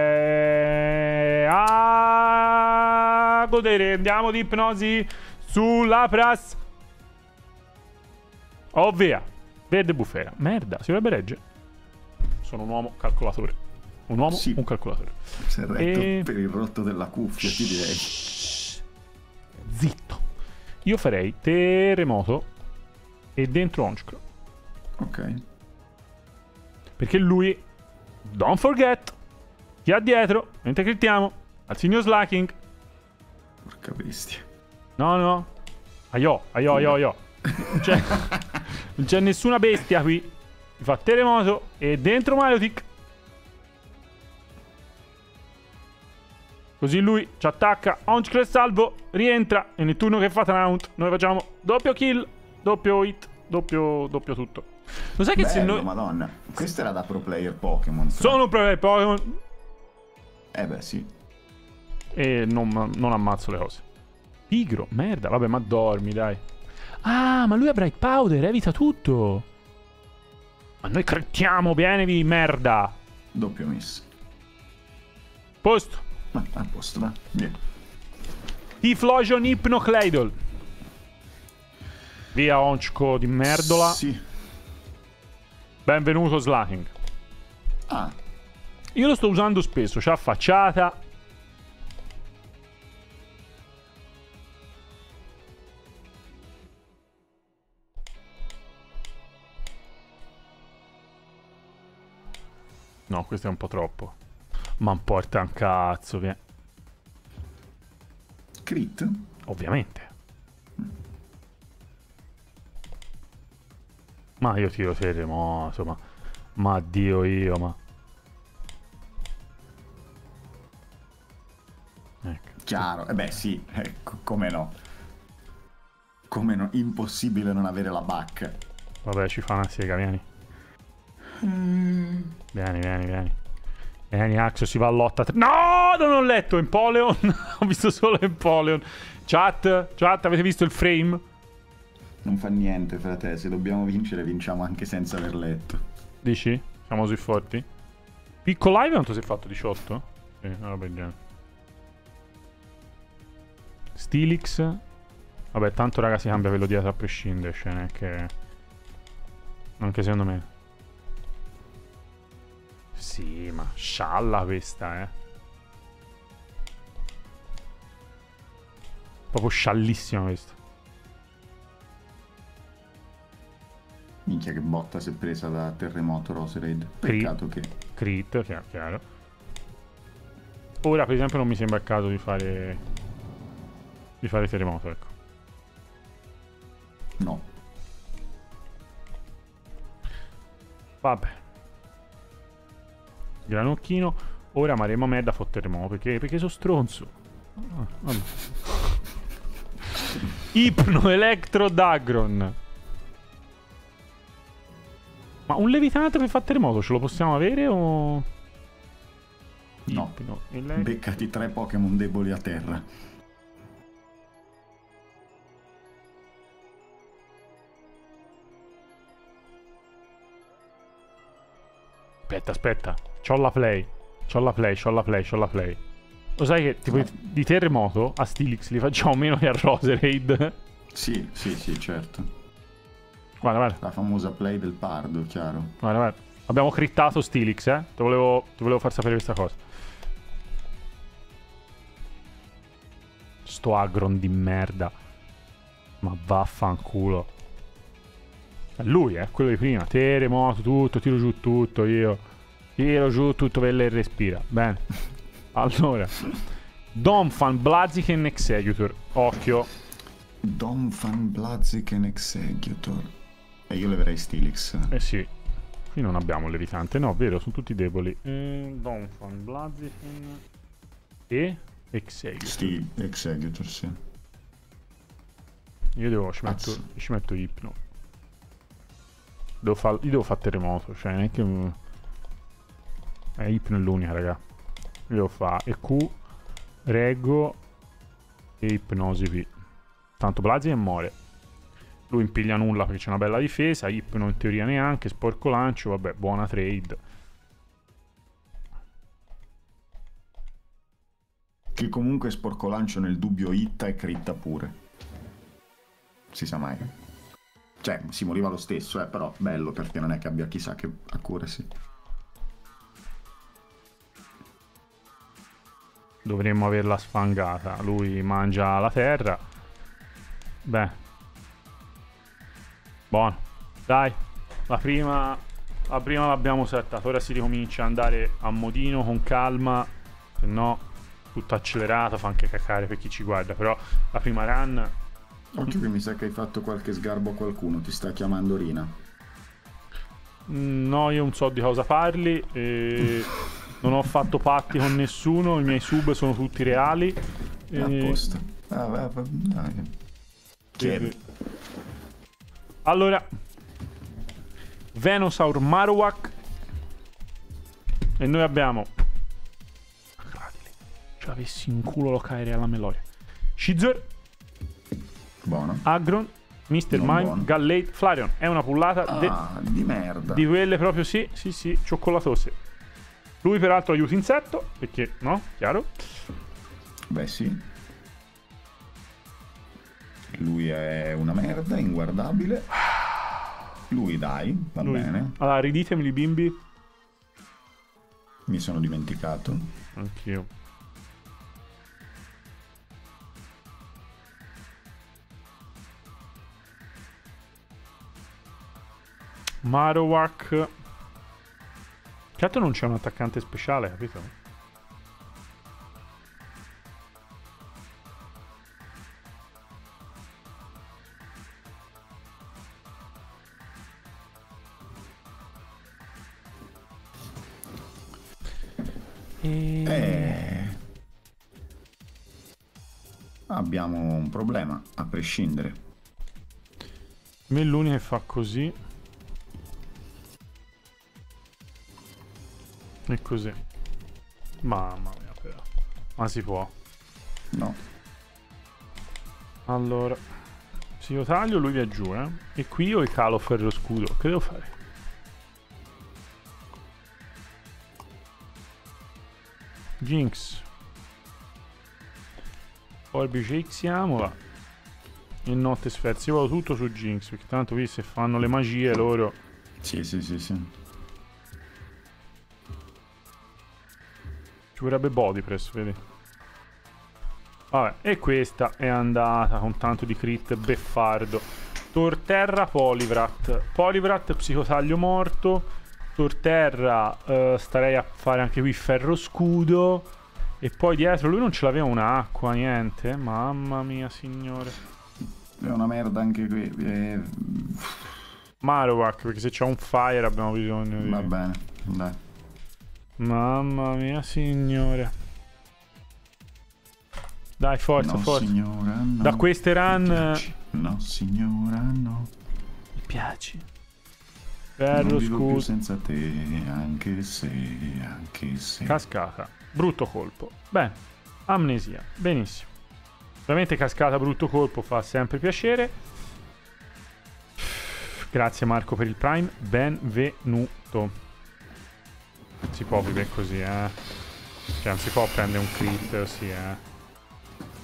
Eh, a godere. Andiamo di ipnosi sulla pras. Oh via. Verde bufera. Merda, si dovrebbe reggere. Sono un uomo calcolatore. Un uomo, Sì. un calcolatore. Si è retto E- per il rotto della cuffia, ti direi. Io farei terremoto e dentro Onchcrow. Ok. Perché lui, don't forget, chi ha dietro, mentre critiamo, al signor Slacking. Porca bestia. No, no. Aio, aio, aio, aio. Non c'è, <laughs> nessuna bestia qui. Mi fa terremoto e dentro Maliotic. Così lui ci attacca, Onchcrow è salvo, rientra e nel turno che fa Taunt noi facciamo doppio kill, doppio hit, doppio, doppio tutto. Lo sai che se Bello, noi... madonna. Questo era da pro player Pokémon. fra. Sono un pro player Pokémon Eh beh, sì. e non, non ammazzo le cose. Pigro, merda, vabbè, ma dormi, dai. Ah, ma lui ha Bright Powder, evita tutto. Ma noi crettiamo, vienevi, merda. Doppio miss. Posto. Ma a posto, va. Via. Tiflosion Hypnocladle. Via Onchco di merdola. Sì. Benvenuto Slacking. Ah, Io lo sto usando spesso, c'ha facciata. No, questo è un po' troppo. Ma importa un cazzo, via. crit? Ovviamente. Ma io tiro terremoto, ma... Ma Dio io, ma... Ecco. Chiaro. Eh beh, sì. Eh, co- come no? Come no? Impossibile non avere la bacca. Vabbè, ci fa una sega, vieni. Vieni, vieni, vieni. Vieni, Axo, si va a lotta. tra- No, non ho letto Empoleon. <laughs> ho visto solo Empoleon. Chat, chat, avete visto il frame? Non fa niente, frate. Se dobbiamo vincere, vinciamo anche senza aver letto. Dici? Siamo sui forti? Picco live quanto si è fatto? 18? Sì, una roba del genere. Stilix. Vabbè, tanto raga si cambia quello dietro a prescindere, cioè non è che... Anche secondo me. Sì, ma scialla questa, eh. Proprio sciallissima questa. Minchia che botta si è presa da terremoto Roserade. Peccato che... Crit, chiaro, chiaro. Ora, per esempio, non mi sembra il caso di fare. di fare terremoto, ecco. No. Vabbè. Granocchino. Ora Maremo Merda fa terremoto perché, perché sono stronzo. Ah, vabbè. <laughs> Ipno Electro Dagron. Ma un levitante per fare terremoto ce lo possiamo avere o. No. Ipno Electro. Beccati tre Pokémon deboli a terra. Aspetta, aspetta. C'ho la play. C'ho la play, c'ho la play, c'ho la play. Lo sai che tipo di terremoto a Stilix li facciamo meno che a Roserade? Sì, sì, sì, certo. Guarda, guarda, La famosa play del pardo, chiaro. guarda, guarda. Abbiamo crittato Stilix, eh. Ti volevo, ti volevo far sapere questa cosa. Sto agron di merda. Ma vaffanculo. È lui, eh, quello di prima. Terremoto, tutto, tiro giù tutto, io. Tiro giù tutto per e respira. Bene. <laughs> Allora. Donphan, Blaziken Executor. Occhio. Donphan, Blaziken Executor. E io leverei Stilix. Eh sì. Qui non abbiamo l'evitante. No, vero, sono tutti deboli. Mm, Donphan, Blaziken e Executor. Sì, Executor, sì. Io devo, ci metto, ci metto Ipno. Devo fa, io devo fare terremoto, cioè non è Ipno l'unica, raga. Io devo fare EQ, Reggo e Ipnosi P. Tanto Blasi e muore. Lui impiglia nulla perché c'è una bella difesa, Ipno in teoria neanche, sporco lancio, vabbè, buona trade. Che comunque sporco lancio nel dubbio itta e critta pure si sa mai. Cioè, si moriva lo stesso, eh, però bello perché non è che abbia chissà che accuracy. Dovremmo averla sfangata. Lui mangia la terra. Beh. Buono. Dai. La prima, la prima l'abbiamo settata. Ora si ricomincia ad andare a modino con calma. Se no, tutto accelerato. Fa anche cacare per chi ci guarda. Però la prima run Occhio che mi sa che hai fatto qualche sgarbo a qualcuno, ti sta chiamando Rina. Mm, no, io non so di cosa parli. E <laughs> non ho fatto patti con nessuno. I miei sub sono tutti reali. E... A posto. Ah, va, va, dai. Chiedi. Allora, Venosaur Marowak. E noi abbiamo. Ce l'avessi in culo lo caere alla meloria. Shizor. Buono. Agron, Mr. Non Mime, buono. Gallate, Flareon. È una pullata ah, de... di merda. Di quelle proprio sì, sì, sì, cioccolatose. Lui peraltro aiuta insetto, perché no? Chiaro? Beh sì. Lui è una merda, inguardabile. Lui dai, va Lui. bene. Allora, riditemeli bimbi. Mi sono dimenticato. Anch'io. Marowak. Certo non c'è un attaccante speciale, capito? E... Eh... Abbiamo un problema, a prescindere. Melluni che fa così. E così. Mamma mia però. Ma si può. No. Allora. Se io taglio lui viene giù, eh. E qui io calo ferro scudo. Che devo fare? Jinx. Forbice Xiamola. E notte sferzi. Io vado tutto su Jinx. Perché tanto qui se fanno le magie loro. Sì, sì, sì, sì. Ci vorrebbe body press, vedi? Vabbè, e questa è andata con tanto di crit beffardo. Torterra, Polivrat. Polivrat, psicotaglio morto. Torterra, eh, starei a fare anche qui ferro scudo. E poi dietro lui non ce l'aveva un'acqua, niente. Mamma mia, signore. È una merda anche qui. Eh... Marowak, perché se c'è un fire abbiamo bisogno di... Va bene, dai. Mamma mia, signore. Dai, forza, no, forza. Signora, no. Da queste run... No, signora, no. Mi piaci. Bello scudo. senza te, anche se, anche se... Cascata. Brutto colpo. Beh, amnesia. Benissimo. Ovviamente cascata brutto colpo fa sempre piacere. Grazie Marco per il Prime. Benvenuto. Si può vivere così, eh. Cioè, non si può prendere un crit, sì, eh.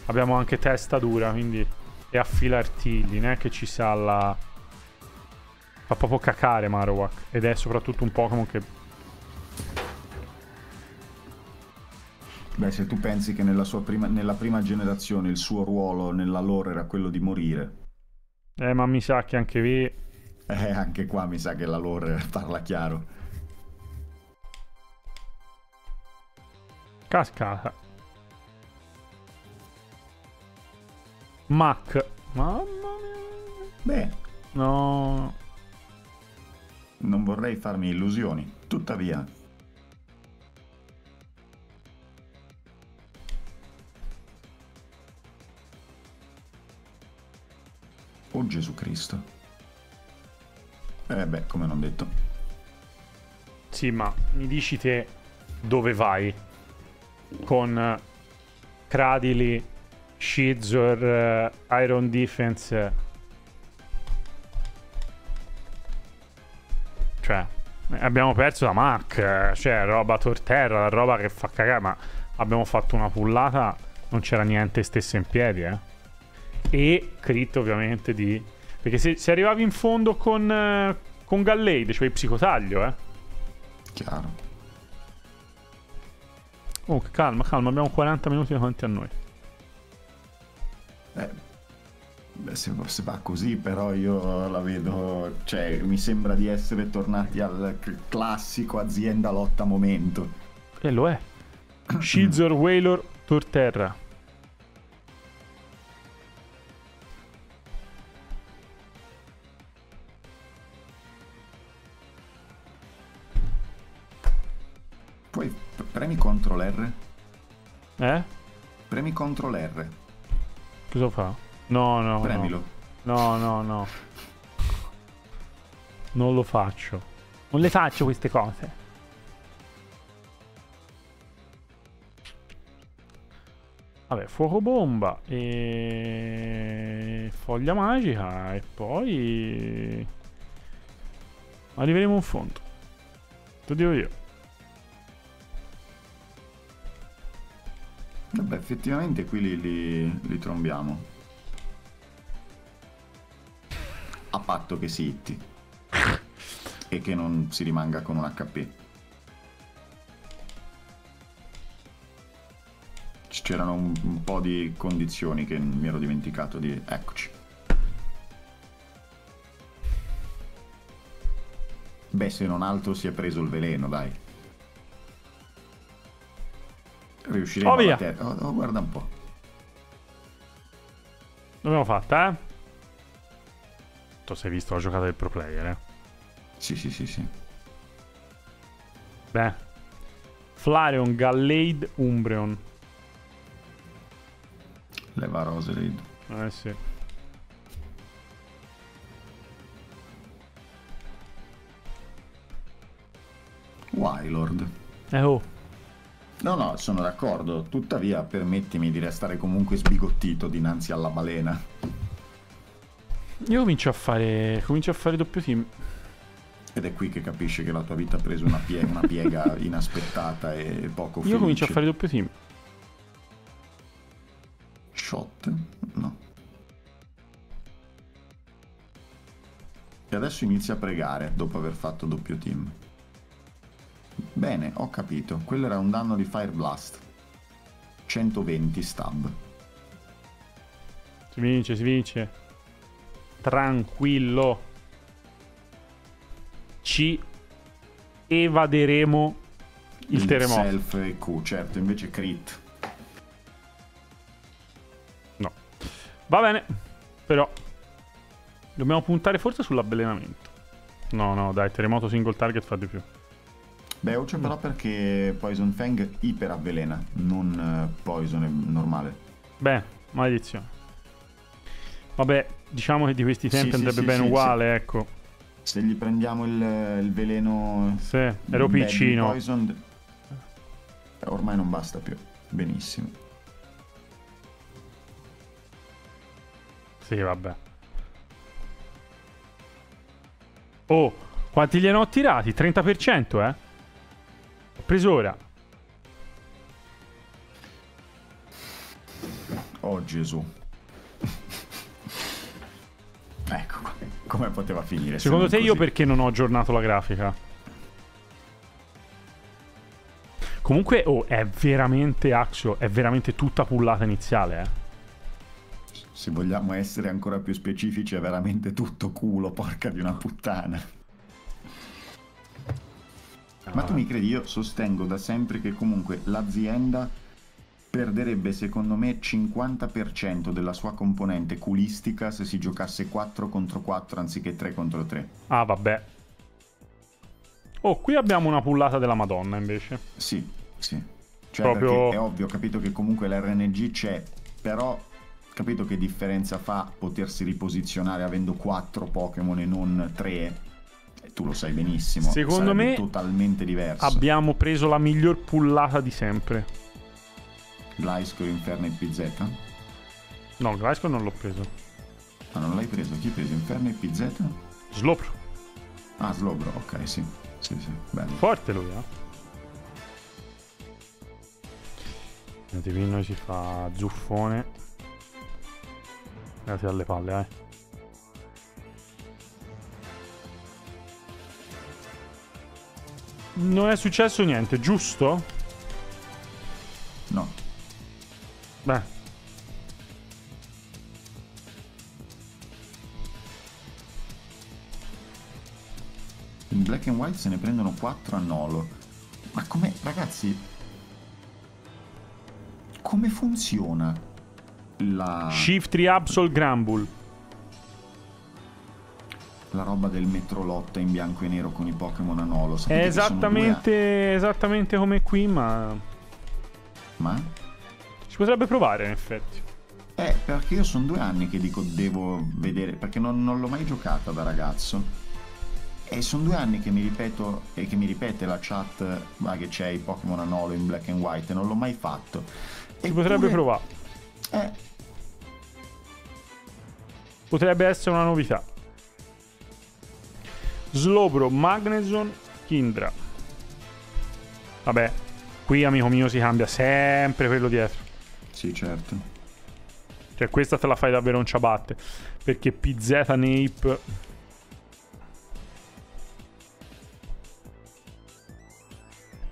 Abbiamo anche testa dura, quindi... E affila artigli, neanche ci sa la... Fa proprio cacare Marowak. Ed è soprattutto un Pokémon che... Beh, se tu pensi che nella, sua prima, nella prima generazione il suo ruolo nella lore era quello di morire. Eh, ma mi sa che anche qui... Eh, anche qua mi sa che la lore parla chiaro. Cascata. Mac. Mamma mia. Beh, No. non vorrei farmi illusioni. Tuttavia, Oh Gesù Cristo. Eh beh, come non detto. Sì, ma mi dici te dove vai? Con eh, Cradili, Shizor, eh, Iron Defense. Cioè, abbiamo perso la Mac, eh, cioè roba torterra, roba che fa cagare, ma abbiamo fatto una pullata, non c'era niente stesse in piedi, eh. E crit ovviamente di... Perché se, se arrivavi in fondo con, con Gallade, cioè il psicotaglio, eh. Chiaro. Oh, calma, calma, abbiamo 40 minuti davanti a noi. Eh, beh, se, se va così però io la vedo... Cioè, mi sembra di essere tornati al classico azienda lotta momento. E lo è. Shizor, Wailor, Torterra. Poi premi CTRL R. Eh? Premi CTRL R. Cosa fa? No, no, Premilo. no. No, no, no. Non lo faccio. Non le faccio queste cose. Vabbè, fuoco bomba e foglia magica e poi arriveremo in fondo. Te lo dico io. Vabbè, effettivamente qui li, li- li trombiamo. A patto che si hitti. e che non si rimanga con un HP. C'erano un, un po' di condizioni che mi ero dimenticato di... Eccoci. Beh, se non altro si è preso il veleno, dai. Riusciremo Oh, a via. battere- Oh, oh, guarda un po'. L'abbiamo fatta, eh? Tu sei visto la giocata del pro player, eh? Sì, sì, sì, sì. Beh. Flareon, Gallade, Umbreon. Leva Roserade. Eh sì. Wylord. Eh oh. No, no, sono d'accordo. Tuttavia, permettimi di restare comunque sbigottito dinanzi alla balena. Io comincio a fare. Comincio a fare doppio team. Ed è qui che capisci che la tua vita ha preso una, pie- una piega <laughs> inaspettata e poco felice. Io comincio a fare doppio team. Shot? No. E adesso inizia a pregare dopo aver fatto doppio team. Bene, ho capito. Quello era un danno di Fire Blast. 120 stab. Si vince, si vince. Tranquillo. Ci evaderemo il terremoto. Self e Q, certo, invece crit. No. Va bene. Però. Dobbiamo puntare forse sull'avvelenamento. No, no, dai, terremoto single target fa di più. Beh, c'è però perché Poison Fang iperavvelena, non eh, Poison normale. Beh, maledizione. Vabbè, diciamo che di questi tempi sì, andrebbe sì, bene sì, uguale, ecco. Se gli prendiamo il, il veleno... Sì, ero piccino. Poison, eh, ormai non basta più. Benissimo. Sì, vabbè. Oh, quanti gliene ho tirati? 30%, eh? Ora. Oh Gesù. ecco qua. Come poteva finire? se Secondo te io così? perché non ho aggiornato la grafica? Comunque, oh, è veramente Axio, è veramente tutta pullata iniziale, eh. Se vogliamo essere ancora più specifici, è veramente tutto culo, porca di una puttana. Ma tu mi credi, io sostengo da sempre che comunque l'azienda perderebbe secondo me 50% della sua componente culistica se si giocasse 4 contro 4 anziché 3 contro 3. Ah, vabbè. Oh, qui abbiamo una pullata della Madonna invece. Sì, sì. Cioè, Proprio- perché è ovvio, ho capito che comunque l'RNG c'è, però capito che differenza fa potersi riposizionare avendo 4 Pokémon e non 3? Tu lo sai benissimo. Secondo sarebbe me totalmente diverso. Abbiamo preso la miglior pullata di sempre. Gliscor, Inferno e PZ? No, Gliscor non l'ho preso. Ma non l'hai preso? Chi ha preso? Inferno e PZ? Slopro. Ah, Slowbro, ok, sì. Sì, sì, bello. Forte lui, eh. Divino si fa zuffone. Grazie alle palle, eh. Non è successo niente, giusto? No. Beh. In black and white se ne prendono 4 a Nolo. Ma come, ragazzi, come funziona la, Shift Absol Grambull. La roba del metrolotta in bianco e nero con i Pokémon a Nolo? È Sapete che sono esattamente, esattamente come qui, ma due- Ma? si potrebbe provare in effetti. Eh, perché io sono due anni che dico devo vedere, perché non, non l'ho mai giocata da ragazzo. E sono due anni che mi ripeto e che mi ripete la chat ma che c'è i Pokémon a Nolo in black and white e non l'ho mai fatto. Si potrebbe provare. Eh, Potrebbe essere una novità. Slowbro, Magneson, Kindra. Vabbè, qui amico mio si cambia sempre quello dietro. sì, certo. Cioè questa te la fai davvero un ciabatte. Perché PZ Nape...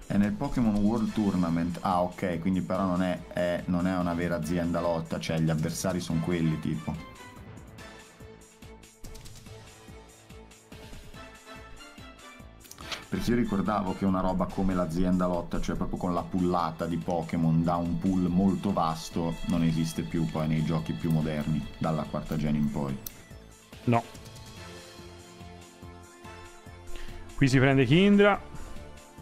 È nel Pokémon World Tournament. Ah, ok, quindi però non è, è- non è una vera azienda lotta, cioè gli avversari sono quelli, tipo. Perché io ricordavo che una roba come l'azienda lotta, cioè proprio con la pullata di Pokémon da un pool molto vasto, non esiste più poi nei giochi più moderni, dalla quarta gen in poi. No. Qui si prende Kindra.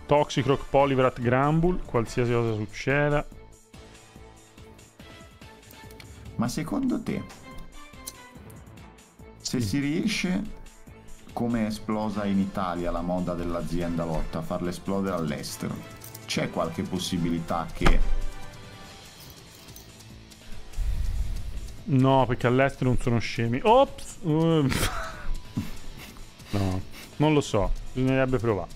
Toxicroc, Poliwrath, Grambull. Qualsiasi cosa succeda. Ma secondo te, se si riesce, come è esplosa in Italia la moda dell'azienda lotta, a farla esplodere all'estero, c'è qualche possibilità che... No, perché all'estero non sono scemi. Ops! Uh. <laughs> no, non lo so. Bisognerebbe provare.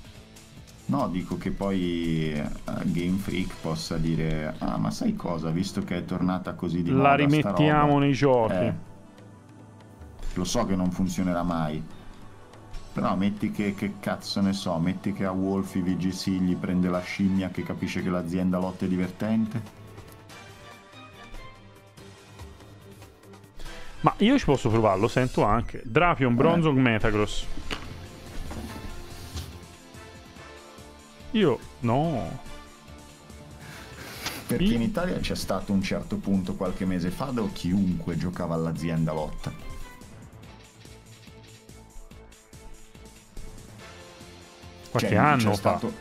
No, dico che poi eh, Game Freak possa dire, ah ma sai cosa, visto che è tornata così di moda La rimettiamo roba, nei giochi. eh, lo so che non funzionerà mai. Però metti che, che cazzo ne so, metti che a Wolfie VGC gli prende la scimmia che capisce che l'azienda lotta è divertente. Ma io ci posso provarlo, sento anche. Drapion, Bronzong, Metagross. Io no. Perché Io- in Italia c'è stato un certo punto qualche mese fa dove chiunque giocava all'azienda lotta. Qualche Cioè, anno fa. stato-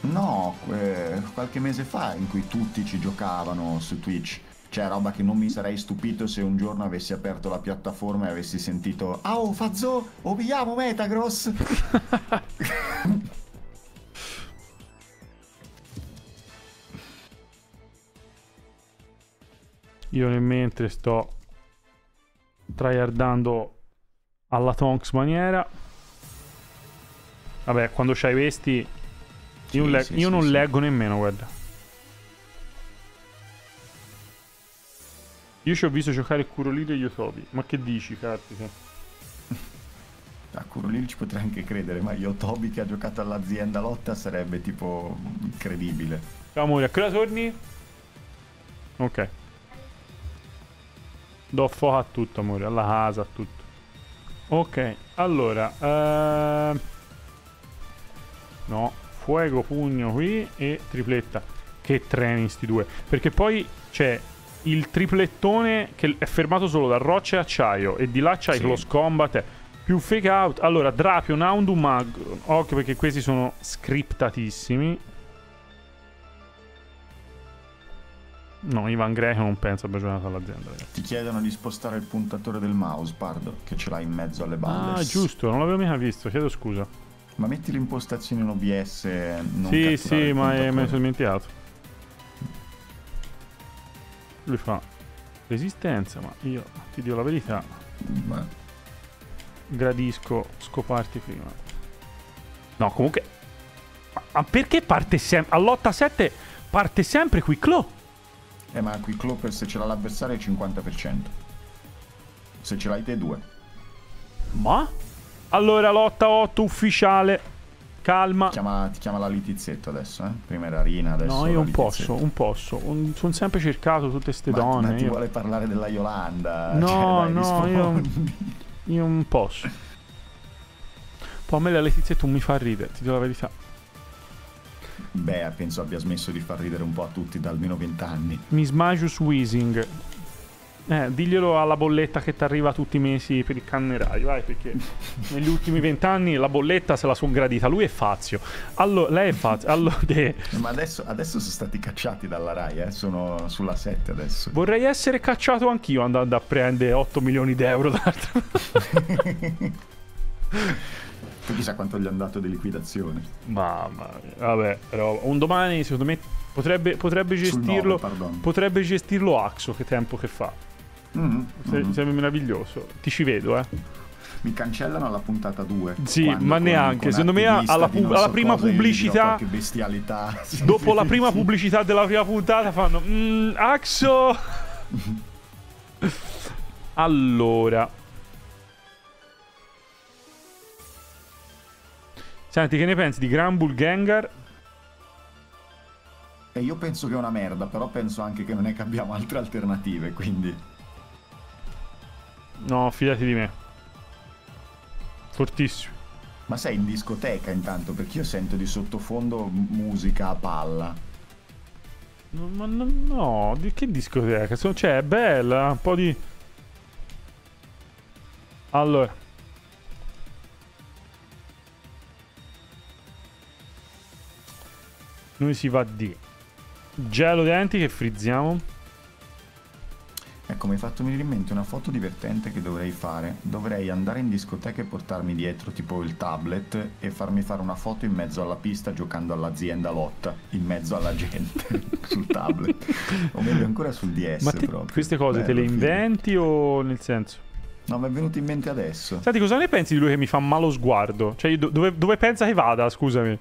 No, eh, qualche mese fa in cui tutti ci giocavano su Twitch. Cioè, roba che non mi sarei stupito se un giorno avessi aperto la piattaforma e avessi sentito oh, Fazzo, obigliamo Metagross! <laughs> Io nel mentre sto tryhardando alla Tonks maniera. Vabbè, quando c'hai questi. Io, Sì, non le- sì, io sì, non leggo nemmeno, guarda. Io ci ho visto giocare Curolito e Yotobi. Ma che dici, Cartica? <laughs> A Curolil ci potrei anche credere, ma io Toby che ha giocato all'azienda lotta sarebbe tipo incredibile. Ciao amore, a che ora torni? Ok. Do fuoco a tutto, amore, alla casa, a tutto. Ok, allora... ehm, No, fuego, pugno qui e tripletta. Che treni sti due. Perché poi c'è il triplettone che è fermato solo da roccia e acciaio e di là c'hai Sì. close combat più fake out. Allora, Drapion, Houndum, Mag. Occhio perché questi sono scriptatissimi. No, Ivan Greco non penso abbia giocato all'azienda. ragazzi. Ti chiedono di spostare il puntatore del mouse, Pardo, che ce l'hai in mezzo alle balle. Ah, giusto, non l'avevo mica visto, chiedo scusa. Ma metti l'impostazione in OBS. Non sì, sì, ma è- me ne sono dimenticato. Lui fa resistenza, ma io ti dico la verità, Beh, gradisco scoparti prima. No, comunque... Ma, perché parte sempre... All'8-7 parte sempre qui Clo? Eh, ma qui Cloper se ce l'ha l'avversario è 50%. Se ce l'hai te 2. Ma? Allora l'8-8 ufficiale. Calma. Chiama, ti chiama la Litizzetto adesso, eh? Prima era Rina, adesso No, io non Litizzetto. posso, un posso. Sono sempre cercato tutte ste Ma, donne. ma ti io- vuole parlare della Yolanda? No, Cioè, dai, no, io-. Io non posso. Poi a me la Letizia tu mi fa ridere, ti dico la verità. Beh, penso abbia smesso di far ridere un po' a tutti da almeno 20 anni. Miss Majus Weasing. Eh, diglielo alla bolletta che ti arriva tutti i mesi per il cannerai, vai, perché <laughs> negli ultimi vent'anni la bolletta se la son gradita. Lui è Fazio. Allora, lei è Fazio. Allora, <laughs> de- Ma adesso, adesso sono stati cacciati dalla Rai, eh? Sono sulla 7 adesso. vorrei essere cacciato anch'io andando a prendere 8 milioni d'euro dall'altra <laughs> Tu chissà quanto gli hanno dato di liquidazione. Mamma vabbè, però un domani secondo me potrebbe, potrebbe gestirlo. 9, pardon. potrebbe gestirlo Axo, che tempo che fa. Mhm, Se- mhm. Sembra meraviglioso. Ti ci vedo, eh. Mi cancellano alla puntata 2. Sì, quando ma neanche. con Secondo me alla pu- alla prima pubblicità- qualche bestialità. <laughs> Dopo la prima pubblicità della prima puntata fanno "Mm, Axo. <laughs> allora. Senti, che ne pensi di Granbull Gengar? E io penso che è una merda, però penso anche che non è che abbiamo altre alternative, quindi... No, fidati di me. Fortissimo. Ma sei in discoteca intanto, perché io sento di sottofondo musica a palla. No, no, no, di che discoteca? Cioè, è bella, un po' di... Allora. Noi si va di gelo denti che frizziamo. Mi hai fatto venire in mente una foto divertente che dovrei fare. Dovrei andare in discoteca e portarmi dietro tipo il tablet e farmi fare una foto in mezzo alla pista giocando all'azienda lotta, in mezzo alla gente, <laughs> sul tablet. O meglio ancora sul DS Ma te proprio. queste cose te Bello, le figo. inventi o nel senso? No, mi è venuto in mente adesso. Senti, cosa ne pensi di lui che mi fa malo sguardo? Cioè, io do- dove, dove pensa che vada, scusami?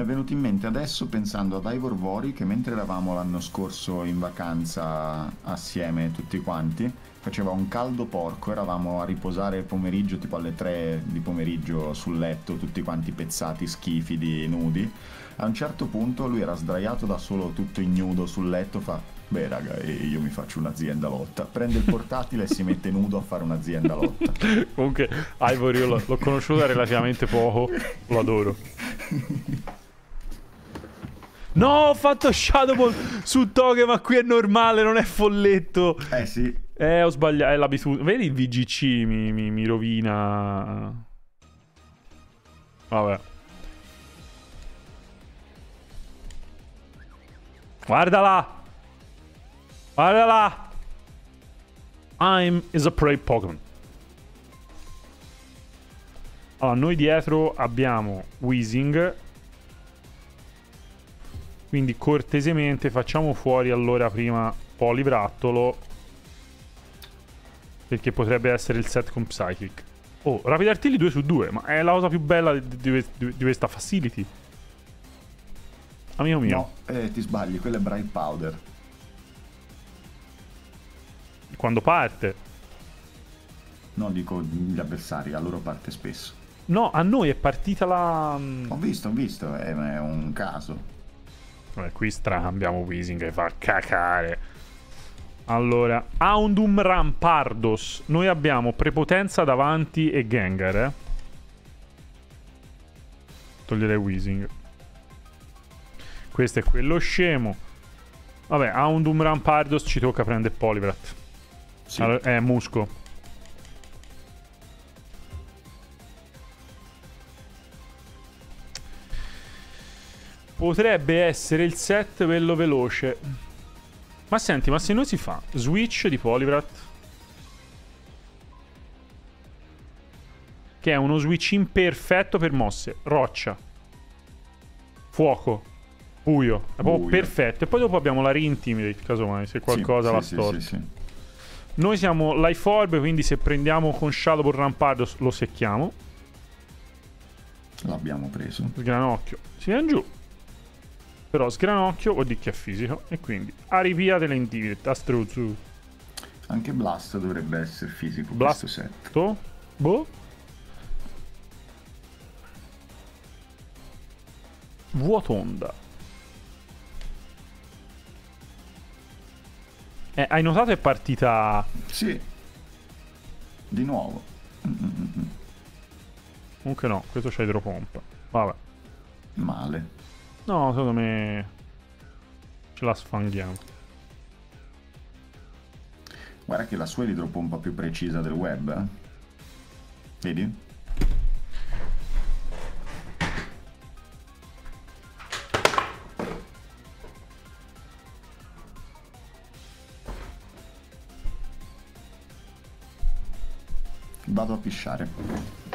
Mi è venuto in mente adesso pensando ad Ivor Vori che mentre eravamo l'anno scorso in vacanza assieme tutti quanti, faceva un caldo porco, eravamo a riposare il pomeriggio tipo alle 3 di pomeriggio sul letto, tutti quanti pezzati, schifidi, nudi. A un certo punto lui era sdraiato da solo tutto ignudo sul letto, fa Beh raga, io mi faccio un'azienda lotta. Prende il portatile e si mette nudo a fare un'azienda lotta. Comunque, Ivor io l'ho, conosciuto relativamente poco. Lo adoro. <laughs> No, ho fatto Shadowball su Toge, ma qui è normale, non è folletto. Eh sì, Eh, ho sbagliato. È l'abitudine. Vedi il VGC mi, mi- mi rovina. Vabbè. Guardala. Guardala. I'm is a prey Pokémon. Allora, noi dietro abbiamo Weezing. Quindi cortesemente facciamo fuori allora prima Polibrattolo. Perché potrebbe essere il set con Psychic. Oh, Rapid Artilli 2 su 2, ma è la cosa più bella di, di- di- di questa facility. Amico mio, no, eh, ti sbagli, quello è Bright Powder. quando parte. No, dico gli avversari, a loro parte spesso. No, a noi è partita la... Ho visto, ho visto, è, è un caso. Vabbè, qui strambiamo Weezing che fa cacare. Allora, Aundum Rampardos. Noi abbiamo prepotenza davanti e Gengar, eh. Toglierei Weezing. Questo è quello scemo. Vabbè, a un Doom Rampardos ci tocca prendere Polivrat. Sì. Allora, è Musco. Potrebbe essere il set quello veloce. Ma senti, ma se noi si fa switch di Polivrat che è uno switch imperfetto per mosse, roccia, fuoco, buio, è proprio Buio. perfetto. E poi dopo abbiamo la re-intimidate, casomai, se qualcosa Sì, va sì, storto. sì, sì. Noi siamo Life Orb, quindi se prendiamo con Shadowball Rampardos lo secchiamo. L'abbiamo preso. Sgranocchio si viene giù. Però sgranocchio vuol dire che è fisico. E quindi aripia delle intimidate, astruzzu. Anche Blast dovrebbe essere fisico. Blast. Questo set. Boh. Vuotonda. Eh, hai notato è partita... Sì. Di nuovo. Mm-mm-mm. Comunque no, questo c'è idropompa. Vabbè. Male. No, secondo me... Ce la sfanghiamo. Guarda che la sua è l'idropompa più precisa del web. eh. Vedi? Vado a pisciare.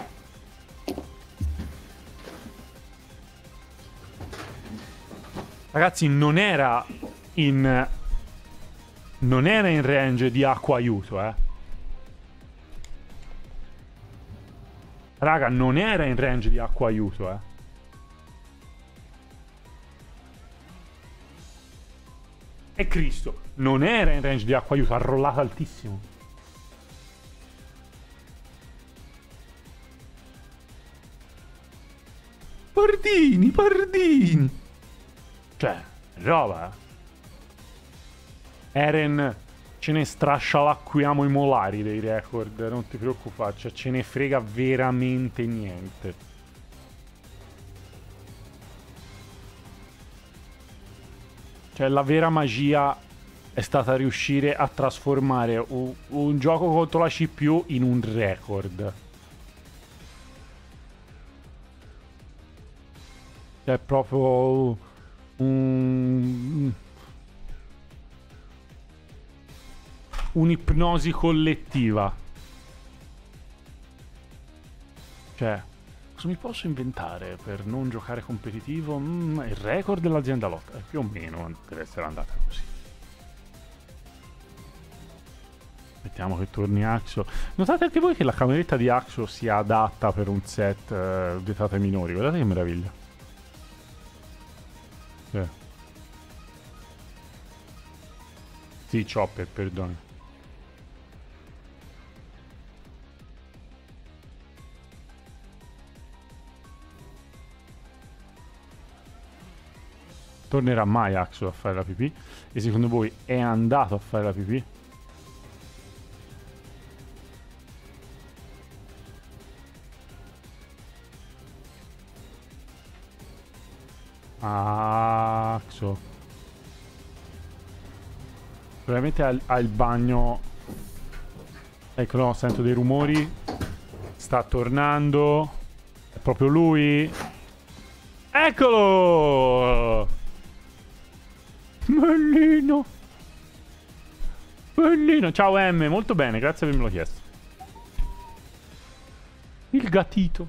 Ragazzi, non era in... Non era in range di acqua aiuto, eh. Raga, non era in range di acqua aiuto, eh. E Cristo, non era in range di acqua aiuto, ha rollato altissimo. Pardini, pardini. Cioè, roba. eh. Eren ce ne strascialacquiamo i molari dei record, non ti preoccupare, cioè ce ne frega veramente niente. Cioè la vera magia è stata riuscire a trasformare un, un gioco contro la CPU in un record. Cioè proprio un... Un'ipnosi collettiva. Cioè, cosa mi posso inventare per non giocare competitivo? Mm, il record dell'azienda lotta. Eh, più o meno deve essere andata così. Mettiamo che torni Axo. Notate anche voi che la cameretta di Axo sia adatta per un set eh, di minori. Guardate che meraviglia. Sì, Chopper, perdono. Tornerà mai Axo a fare la pipì? E secondo voi è andato a fare la pipì? Axo. Probabilmente ha, ha il bagno. Ecco, no, sento dei rumori. Sta tornando. È proprio lui. Eccolo! Bellino. Bellino. Ciao M, molto bene, grazie per avermelo chiesto. Il gatito.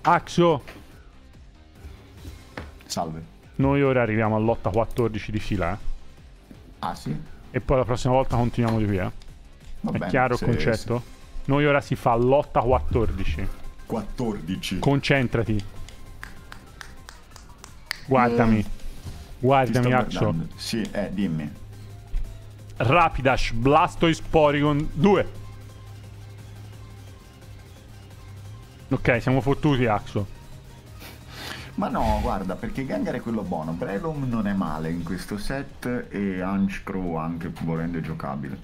Axo. Salve. Noi ora arriviamo all'otta 14 di fila, eh. Ah sì? E poi la prossima volta continuiamo di qui, eh. Va È bene, chiaro il concetto? Noi ora si fa lotta 14. se- 14. Concentrati. Guardami. Ti Guardami, guardando. Sì, eh, dimmi. Rapidash, Blastoise, Porygon 2. Ok, siamo fottuti, Axo. Ma no, guarda, perché Gengar è quello buono. Breloom non è male in questo set e Hunchcrow anche volendo è giocabile.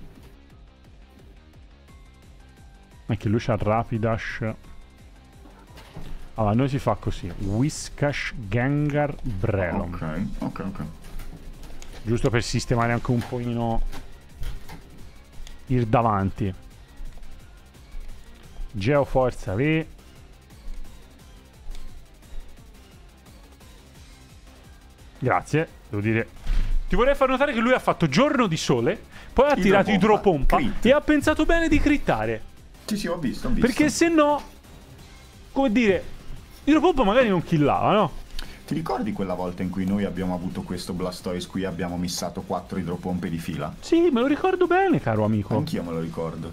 Anche lui c'ha Rapidash. Allora, noi si fa così. Whiscash Gengar Brelon. Ok, ok, ok. Giusto per sistemare anche un pochino il davanti. Geoforza V. Grazie, devo dire. Ti vorrei far notare che lui ha fatto giorno di sole, poi ha tirato Idropompa, crit. e ha pensato bene di crittare. Sì, sì, ho visto, ho visto. Perché se no, come dire, idropompa magari non killava, no? Ti ricordi quella volta in cui noi abbiamo avuto questo Blastoise qui e abbiamo missato quattro idropompe di fila? Sì, me lo ricordo bene, caro amico. Anch'io me lo ricordo.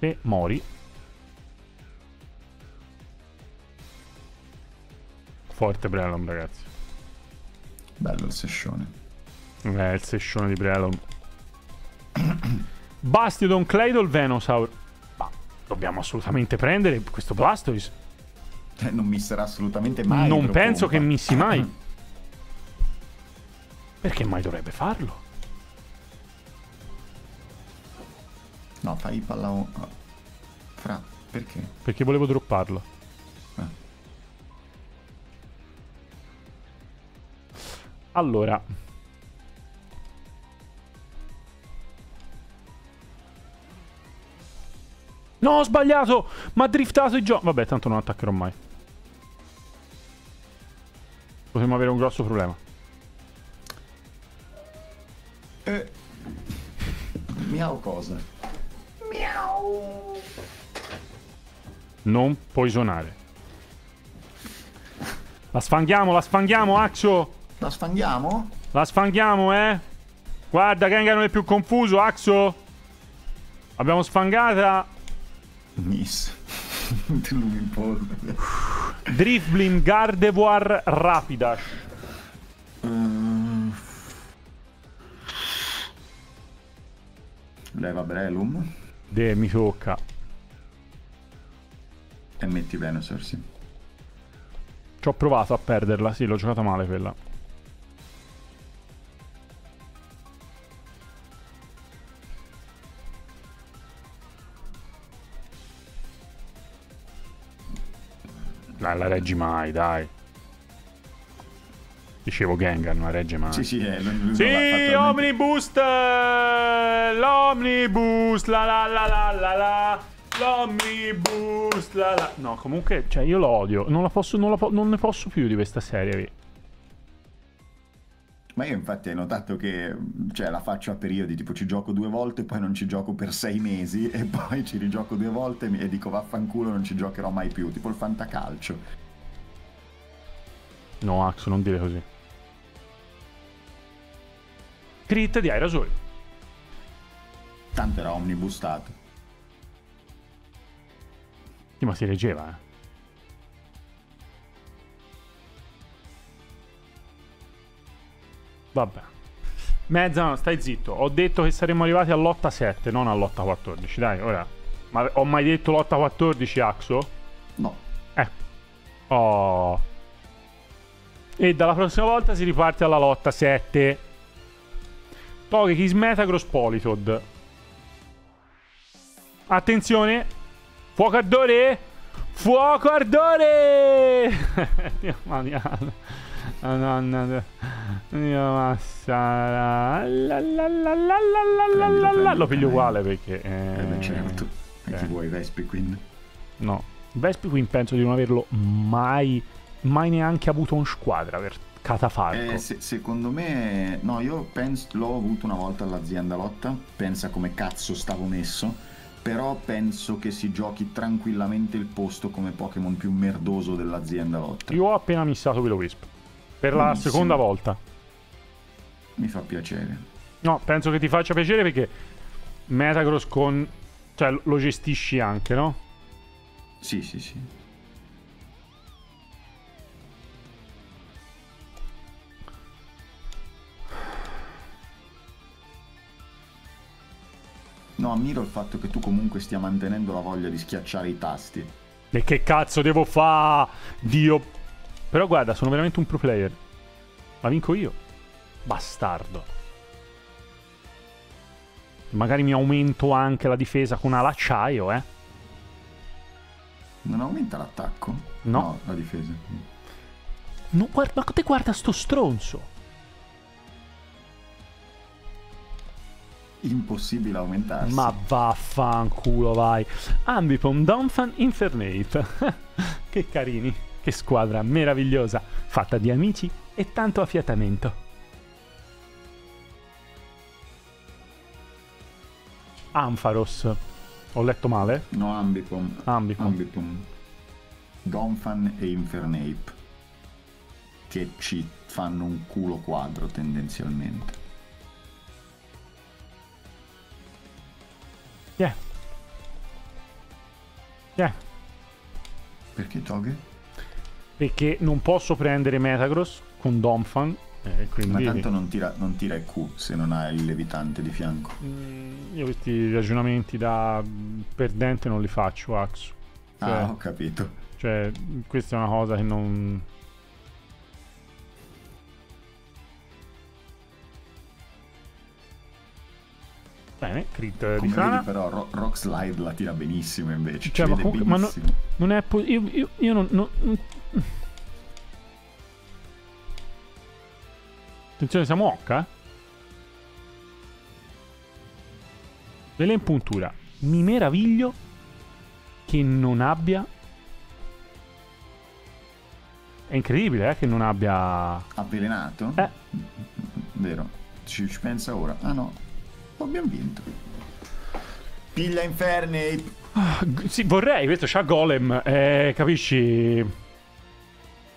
E mori. Forte Brelon, ragazzi. Bello il sescione. Eh, il sescione di Brelon. <coughs> Bastiodon, Claydol, Venosaur. Ma dobbiamo assolutamente prendere questo Blastoise. Eh, non misserà assolutamente mai. non penso che missi mai. <coughs> Perché mai dovrebbe farlo? No, fai palla... oh. Fra, perché? Perché volevo dropparlo. Allora. No, ho sbagliato! Ma ha driftato il gioco. Vabbè, tanto non attaccherò mai. Potremmo avere un grosso problema. Eh. Miau cosa? Non poisonare. La sfanghiamo, la sfanghiamo, Axo! La sfanghiamo? La sfanghiamo, eh? Guarda, Gengar non è più confuso, Axo! Abbiamo sfangata. Miss. <laughs> Drifblim Gardevoir Rapidash. Mm. Leva Brelum De, mi tocca. e metti Venusaur, sì. Ci ho provato a perderla, sì, l'ho giocata male quella. Dai, la reggi mai, dai. Dicevo Gengar, non la regge mai. Sì, sì, eh, lui Sì, non Omniboost! eh, L'Omnibus! La la la la la la! L'Omnibus! La la. No, comunque, cioè, io lo odio. Non, la posso, non, la po- non ne posso più di questa serie. Ma io infatti hai notato che cioè, la faccio a periodi, tipo ci gioco due volte, poi non ci gioco per sei mesi <laughs> e poi ci rigioco due volte e dico vaffanculo non ci giocherò mai più, tipo il fantacalcio. No, Axo, non dire così. Crit di Aerosol. Tanto era omnibustato. Sì, ma si reggeva, eh. Vabbè. Mezza, no, stai zitto. Ho detto che saremmo arrivati all'otta 7, non all'otta 14. Dai, ora. Ma ho mai detto lotta 14, Axo? No, Eh. Oh. E dalla prossima volta si riparte alla lotta 7. Togekiss Metagross Politod. Attenzione. Fuoco ardore. Fuoco ardore. <laughs> Dio Mariano. Madonna nonna mia massa. Lo piglio uguale perché. Eh, eh beh, certo. E chi eh. vuoi Vespi Queen? No. Vespi Queen penso di non averlo mai, mai neanche avuto in squadra per catafalco. Eh, se, secondo me, no, io penso, l'ho avuto una volta all'azienda lotta, pensa come cazzo stavo messo, però penso che si giochi tranquillamente il posto come Pokémon più merdoso dell'azienda lotta. Io ho appena missato Willow Wisp. Per la Benissimo. seconda volta. Mi fa piacere. No, penso che ti faccia piacere perché Metagross con... Cioè, lo gestisci anche, no? Sì, sì, sì. No, ammiro il fatto che tu comunque stia mantenendo la voglia di schiacciare i tasti. E che cazzo devo fare? Dio. Però guarda, sono veramente un pro player. La vinco io. Bastardo. Magari mi aumento anche la difesa con alacciaio, eh. Non aumenta l'attacco? No. la difesa. No, guarda, ma te guarda sto stronzo. Impossibile aumentarsi. Ma vaffanculo, vai. Ambipom, Donphan, Infernate. <laughs> che carini. Che squadra meravigliosa, fatta di amici e tanto affiatamento. Ampharos. Ho letto male? No, Ambipom. Ambipom. Ambipom. Donphan e Infernape. Che ci fanno un culo quadro tendenzialmente. Yeah. Yeah. Perché toghe? Perché non posso prendere Metagross con Donphan. Eh, quindi... Ma tanto non tira, non tira il Q se non ha il levitante di fianco. Mm, io questi ragionamenti da perdente non li faccio, Axu. Cioè, ah, ho capito. Cioè, questa è una cosa che non... Bene, crit Come di Frana. Vedi, però Ro- Rock Slide la tira benissimo invece. Cioè, ma, comunque, ma no, non è... Po- io, io, io non... non... Attenzione, siamo Occa? Vele in puntura. Mi meraviglio che non abbia... È incredibile, eh, che non abbia... Avvelenato? Eh. Vero. Ci, ci pensa ora. Ah no. Abbiamo vinto. Piglia Infernate. Ah, sì, vorrei, questo c'ha Golem, eh, capisci?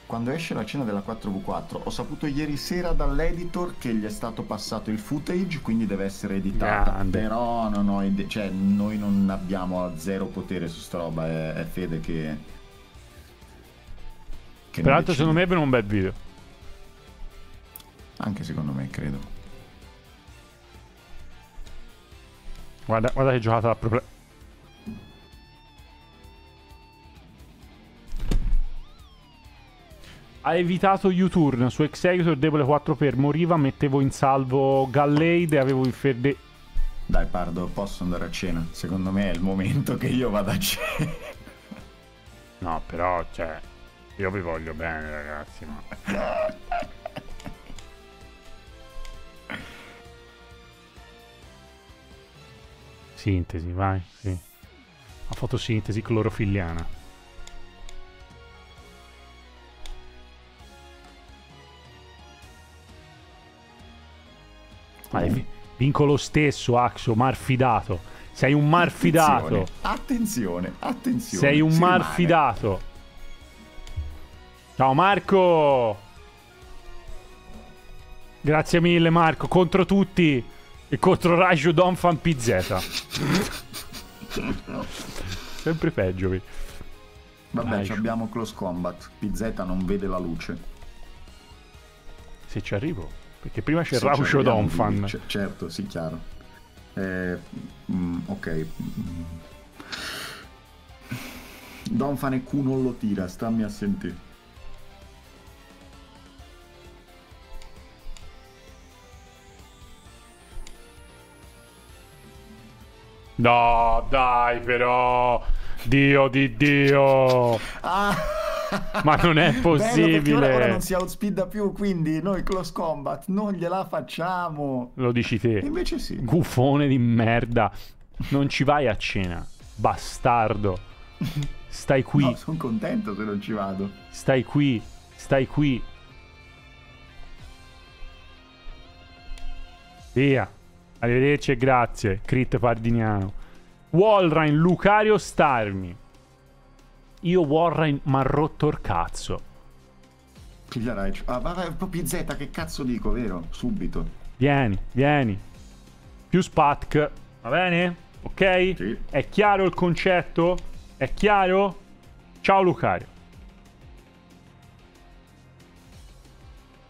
Quando esce la cena della 4v4, ho saputo ieri sera dall'editor che gli è stato passato il footage, quindi deve essere editata. Grande. Però non ho ide- cioè noi non abbiamo zero potere su sta roba, è, è Fede che... che Peraltro, secondo me è un bel video. Anche secondo me, credo. Guarda, guarda che giocata da proprio. Ha evitato U-turn su Executor debole 4 per moriva, mettevo in salvo Gallade e avevo il Ferde. Dai Pardo, posso andare a cena? Secondo me è il momento che io vada a cena. No, però, cioè, io vi voglio bene, ragazzi, ma. Sintesi, vai, sì. La fotosintesi clorofilliana. Vai, vi- vinco lo stesso, Axo, marfidato. Sei un marfidato. Attenzione, attenzione. Sei un si rimane. marfidato. Ciao Marco. Grazie mille Marco, contro tutti e contro Raju Donfan PZ. <laughs> Sempre peggio. vi. Vabbè, Dai. ci abbiamo close combat. PZ non vede la luce. Se ci arrivo. Perché prima c'è Se ci Rauscio Donfan. c- certo, sì, chiaro. Eh, mm, ok. Mm. Donfan e Q non lo tira, stammi a sentire. No, dai però. Dio di Dio. Ah! Ma non è Bello, perché ora, possibile. non si outspeeda più, quindi noi close combat non gliela facciamo. Lo dici E te. invece sì. Gufone di merda. Non ci vai a cena. Bastardo. Stai qui. No, sono contento se non ci vado. Stai qui. Stai qui. Via. Arrivederci e grazie. Crit Pardiniano. Walrein, Lucario, Starmi. Io Warren m'ha rotto il cazzo. Piglia Raichu. Ah, va, va, proprio Z, che cazzo dico, vero? Subito. Vieni, vieni. Più Spatk. Va bene? Ok? Sì. È chiaro il concetto? È chiaro? Ciao Lucario.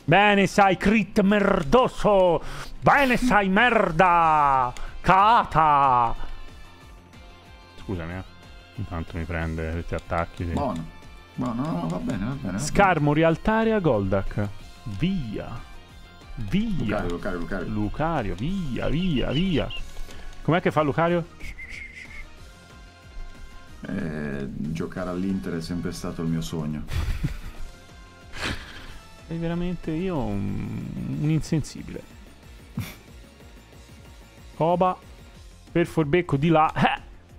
Bene, sai, crit merdoso. Bene, sai, merda. Cata. Scusami, eh. Intanto mi prende questi attacchi. sì. Buono. Buono, no, no, va bene, va bene. Scarmo, rialtare a Goldak. Via. Via. Lucario, Lucario, Lucario. Lucario, via, via, via. Com'è che fa Lucario? Eh, giocare all'Inter è sempre stato il mio sogno. <laughs> Sei veramente io un, un insensibile. <laughs> Coba per Forbecco di là.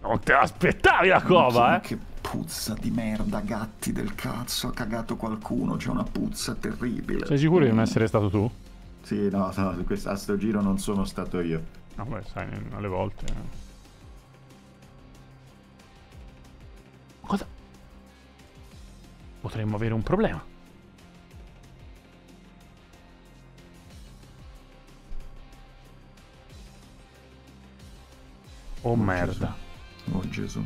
Non te l'aspettavi la Coba, eh? Che puzza di merda, gatti del cazzo, ha cagato qualcuno, c'è una puzza terribile. Sei sicuro di non essere stato tu? Sì, no, no, questo, a sto giro non sono stato io. No, beh, sai, alle volte... Eh. Cosa? Potremmo avere un problema. Oh, Oh, merda. Oh Gesù.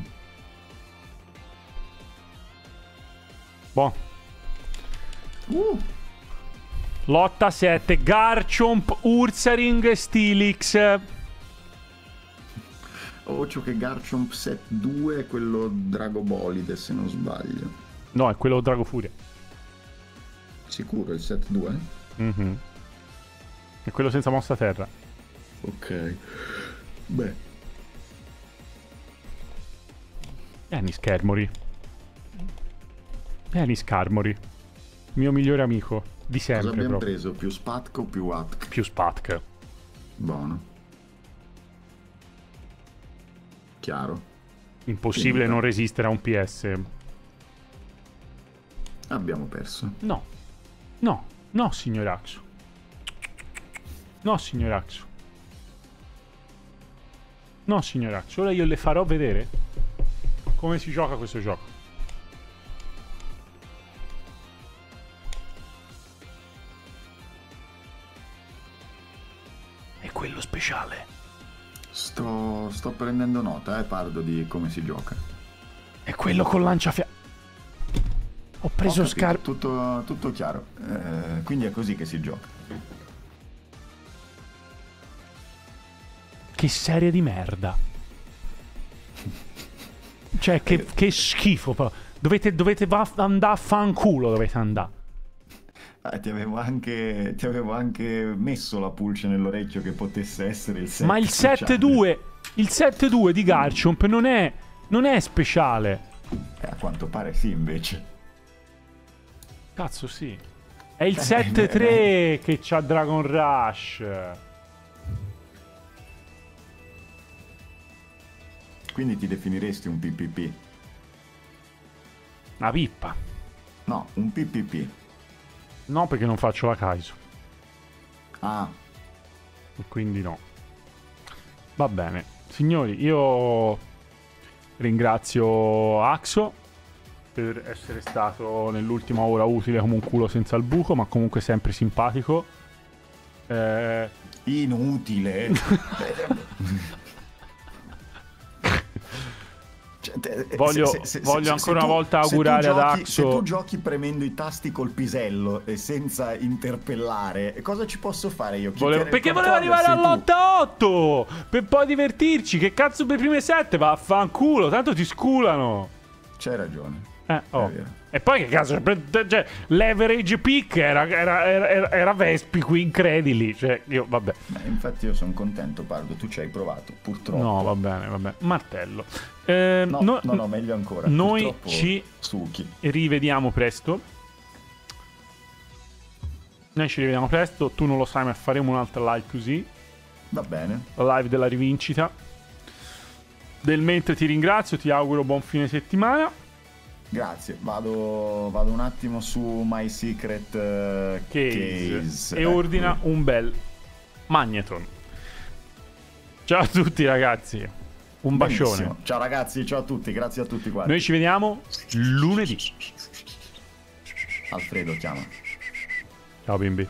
Boh. Uh, Lotta 7. Garchomp, Ursaring, Stilix. occhio che Garchomp Set 2 è quello Dragobolide, se non sbaglio. No, è quello Drago Furia. Sicuro il Set 2? Mhm. È quello senza mossa terra. Ok. Beh, Ennis Kermori. Ennis Carmori. Mio migliore amico. Di cosa sempre abbiamo proprio. preso? Più Spatk o più Atk? Più Spatk. Buono. Chiaro. Impossibile Finita. non resistere a un PS. Abbiamo perso. No. No. No, signor Axu. No, signor Axu. No, signor Axu. Ora io le farò vedere come si gioca questo gioco. È quello speciale. Sto, sto prendendo nota, eh, Pardo, di come si gioca. È quello con lanciafiamme. Ho preso scarpe. Tutto, tutto chiaro. Eh, quindi è così che si gioca. Che serie di merda. Cioè, che, che schifo. però. Dovete, dovete andare a fanculo. Dovete andare. Eh, ti, avevo anche, ti avevo anche messo la pulce nell'orecchio che potesse essere il 7 Ma il speciale. 7-2. Il 7-2 di Garchomp non è. Non è speciale. Eh, a quanto pare sì, invece. Cazzo, sì. È il 7-3 che c'ha Dragon Rush. Quindi ti definiresti un PPP? Una pippa. No, un PPP. No, perché non faccio la Kaizo. Ah, E quindi no. Va bene. Signori, io ringrazio Axo per essere stato nell'ultima ora utile come un culo senza il buco, ma comunque sempre simpatico. Eh, inutile. <laughs> Cioè, te- Voglio- voglio ancora una volta se tu augurare ad giochi- Axo- Se tu giochi premendo i tasti col pisello e senza interpellare, cosa ci posso fare io? Volevo- perché volevo arrivare sei tu. all'8-8 per poi divertirci. Che cazzo per le prime sette? Va a fanculo, tanto ti sculano. C'hai ragione. Eh, oh. E poi che cazzo, cioè, l'average pick era, era, era, era, Vespi qui incredibili. Cioè, io, vabbè. Beh, infatti io sono contento, Pardo, tu ci hai provato, purtroppo. No, va bene, va bene. Martello. Eh, No, no- no, no, meglio ancora. Noi Purtroppo ci Suki. rivediamo presto. Noi ci rivediamo presto. Tu non lo sai, ma faremo un'altra live così. Va bene. La live della rivincita. Del mentre ti ringrazio, ti auguro buon fine settimana. Grazie. Vado, vado un attimo su My Secret eh, Case, Case. e Ecco. ordina un bel magneton. Ciao a tutti, ragazzi. Un Benissimo. bacione. Ciao ragazzi, ciao a tutti, grazie a tutti quanti. Noi ci vediamo lunedì. Alfredo chiama. Ciao, bimbi.